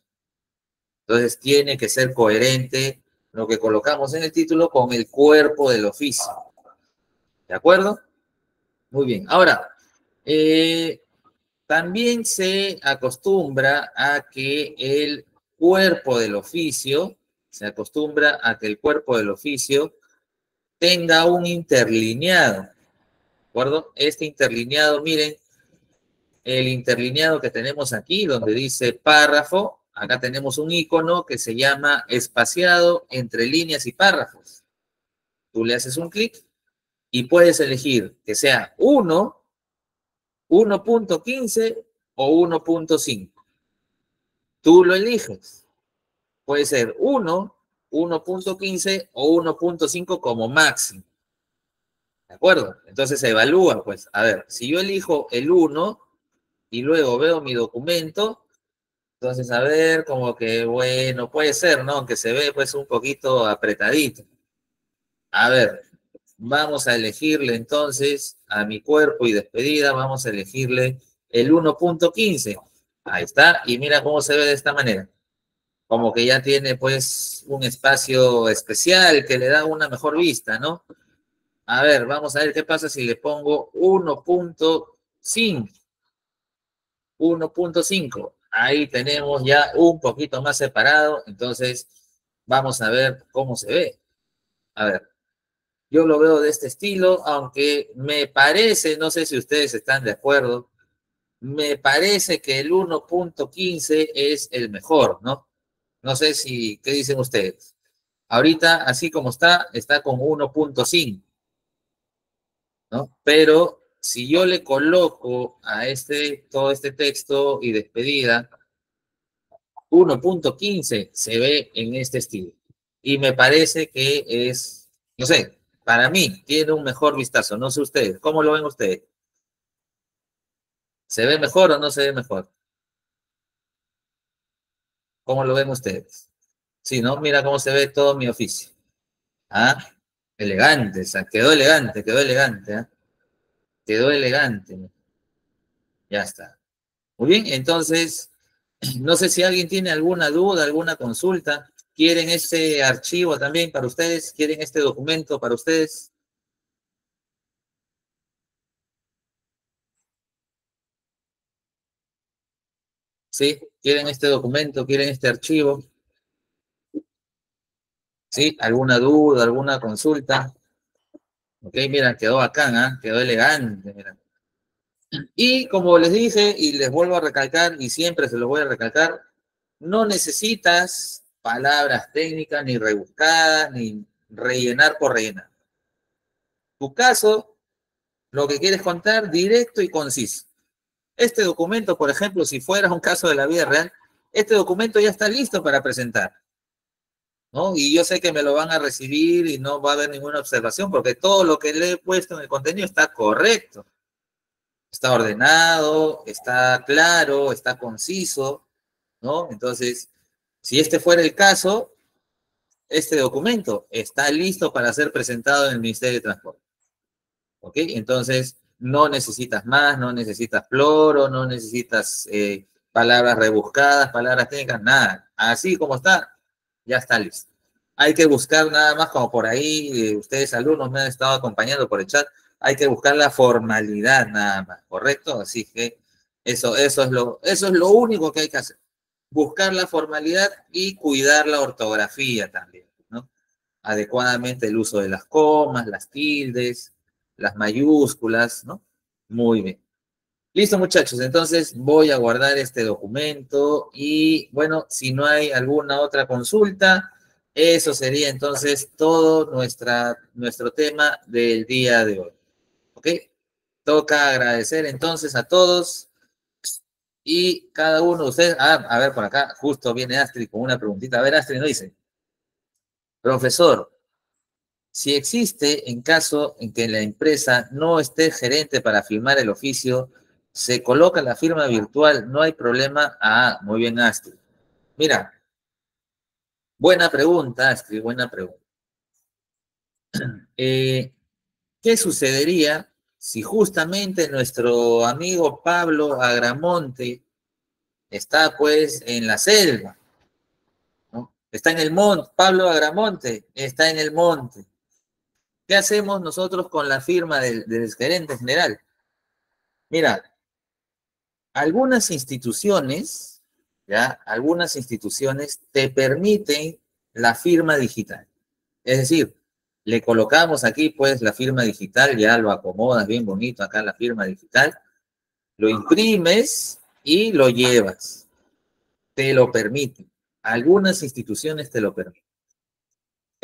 Entonces, tiene que ser coherente lo que colocamos en el título con el cuerpo del oficio. ¿De acuerdo? Muy bien. Ahora, eh, también se acostumbra a que el cuerpo del oficio, se acostumbra a que el cuerpo del oficio tenga un interlineado. ¿De acuerdo? Este interlineado, miren, el interlineado que tenemos aquí, donde dice párrafo, acá tenemos un icono que se llama espaciado entre líneas y párrafos. Tú le haces un clic y puedes elegir que sea 1, 1.15 o 1.5. Tú lo eliges. Puede ser 1, 1.15 o 1.5 como máximo. ¿De acuerdo? Entonces se evalúa, pues, a ver, si yo elijo el 1 y luego veo mi documento, entonces a ver, como que, bueno, puede ser, ¿no? Aunque se ve pues un poquito apretadito. A ver, vamos a elegirle entonces a mi cuerpo y despedida, vamos a elegirle el 1.15. Ahí está, y mira cómo se ve de esta manera. Como que ya tiene pues un espacio especial que le da una mejor vista, ¿no? A ver, vamos a ver qué pasa si le pongo 1.5. 1.5. Ahí tenemos ya un poquito más separado, entonces vamos a ver cómo se ve. A ver, yo lo veo de este estilo, aunque me parece, no sé si ustedes están de acuerdo, me parece que el 1.15 es el mejor, ¿no? No sé si, ¿qué dicen ustedes? Ahorita, así como está, está con 1.5, ¿no? Pero si yo le coloco a este, todo este texto y despedida, 1.15 se ve en este estilo. Y me parece que es, no sé, para mí tiene un mejor vistazo. No sé ustedes, ¿cómo lo ven ustedes? ¿Se ve mejor o no se ve mejor? ¿Cómo lo ven ustedes? Sí, ¿no? Mira cómo se ve todo mi oficio. Ah, elegante, o sea, quedó elegante, quedó elegante, ¿ah? Quedó elegante. Ya está. Muy bien, entonces, no sé si alguien tiene alguna duda, alguna consulta. ¿Quieren este archivo también para ustedes? ¿Quieren este documento para ustedes? ¿Sí? ¿Quieren este documento? ¿Quieren este archivo? ¿Sí? ¿Alguna duda, alguna consulta? Ok, mira, quedó bacán, ¿ah? Quedó elegante. Y como les dije, y les vuelvo a recalcar, y siempre se lo voy a recalcar, no necesitas palabras técnicas, ni rebuscadas, ni rellenar por rellenar. Tu caso, lo que quieres contar, directo y conciso. Este documento, por ejemplo, si fuera un caso de la vida real, este documento ya está listo para presentar. ¿no? Y yo sé que me lo van a recibir y no va a haber ninguna observación porque todo lo que le he puesto en el contenido está correcto. Está ordenado, está claro, está conciso, ¿no? Entonces, si este fuera el caso, este documento está listo para ser presentado en el Ministerio de Transporte. ¿Ok? Entonces, no necesitas más, no necesitas floro, no necesitas eh, palabras rebuscadas, palabras técnicas, nada. Así como está, ya está listo. Hay que buscar nada más como por ahí, eh, ustedes alumnos me han estado acompañando por el chat, hay que buscar la formalidad nada más, ¿correcto? Así que eso, eso, es lo, eso es lo único que hay que hacer. Buscar la formalidad y cuidar la ortografía también, ¿no? Adecuadamente el uso de las comas, las tildes, las mayúsculas, ¿no? Muy bien. Listo, muchachos. Entonces voy a guardar este documento y bueno, si no hay alguna otra consulta, eso sería entonces todo nuestra, nuestro tema del día de hoy. ¿Ok? Toca agradecer entonces a todos y cada uno de ustedes. Ah, a ver, por acá justo viene Astrid con una preguntita. A ver, Astrid nos dice, profesor, si existe, en caso en que la empresa no esté gerente para firmar el oficio, se coloca la firma virtual, no hay problema. Ah, muy bien, Astrid. Mira, buena pregunta, Astrid, buena pregunta. Eh, ¿Qué sucedería si justamente nuestro amigo Pablo Agramonte está pues en la selva? Está en el monte, Pablo Agramonte está en el monte ¿Qué hacemos nosotros con la firma del, gerente general? Mira, algunas instituciones, ya, algunas instituciones te permiten la firma digital. Es decir, le colocamos aquí pues la firma digital, ya lo acomodas bien bonito acá la firma digital, lo imprimes y lo llevas. Te lo permiten. Algunas instituciones te lo permiten.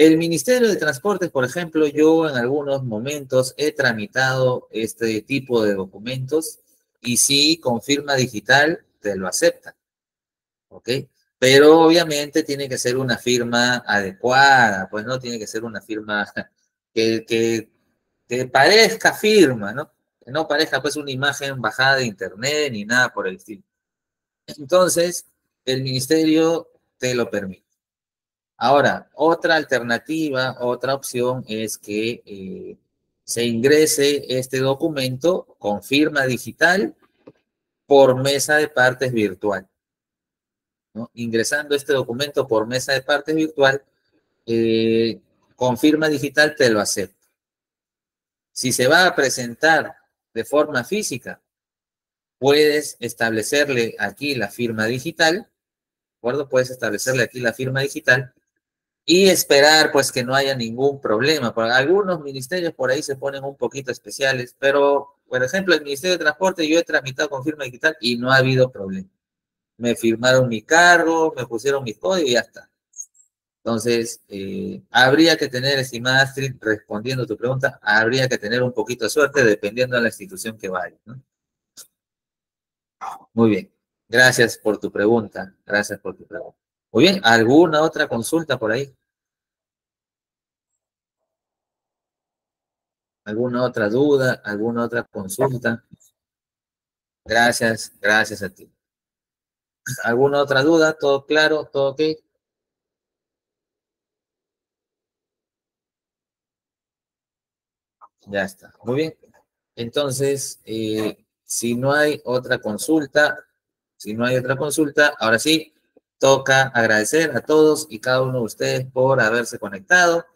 El Ministerio de Transportes, por ejemplo, yo en algunos momentos he tramitado este tipo de documentos y sí, con firma digital te lo aceptan. ¿Ok? Pero obviamente tiene que ser una firma adecuada, pues no tiene que ser una firma que, que, parezca firma, ¿no? Que no parezca pues una imagen bajada de internet ni nada por el estilo. Entonces, el ministerio te lo permite. Ahora, otra alternativa, otra opción es que eh, se ingrese este documento con firma digital por mesa de partes virtual. ingresando este documento por mesa de partes virtual, eh, con firma digital te lo acepto. Si se va a presentar de forma física, puedes establecerle aquí la firma digital, ¿de acuerdo? Puedes establecerle aquí la firma digital y esperar pues que no haya ningún problema. Por algunos ministerios por ahí se ponen un poquito especiales, pero por ejemplo el Ministerio de Transporte yo he tramitado con firma digital y no ha habido problema. Me firmaron mi cargo, me pusieron mi código y ya está. Entonces, eh, habría que tener, estimada Astrid, respondiendo a tu pregunta, habría que tener un poquito de suerte dependiendo de la institución que vaya. Muy bien. Gracias por tu pregunta. Gracias por tu pregunta. Muy bien. ¿Alguna otra consulta por ahí? ¿Alguna otra duda? ¿Alguna otra consulta? Gracias, gracias a ti. ¿Alguna otra duda? ¿Todo claro? ¿Todo ok? Ya está. Muy bien. Entonces, eh, si no hay otra consulta, si no hay otra consulta, ahora sí, toca agradecer a todos y cada uno de ustedes por haberse conectado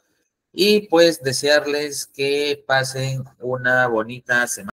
y pues desearles que pasen una bonita semana.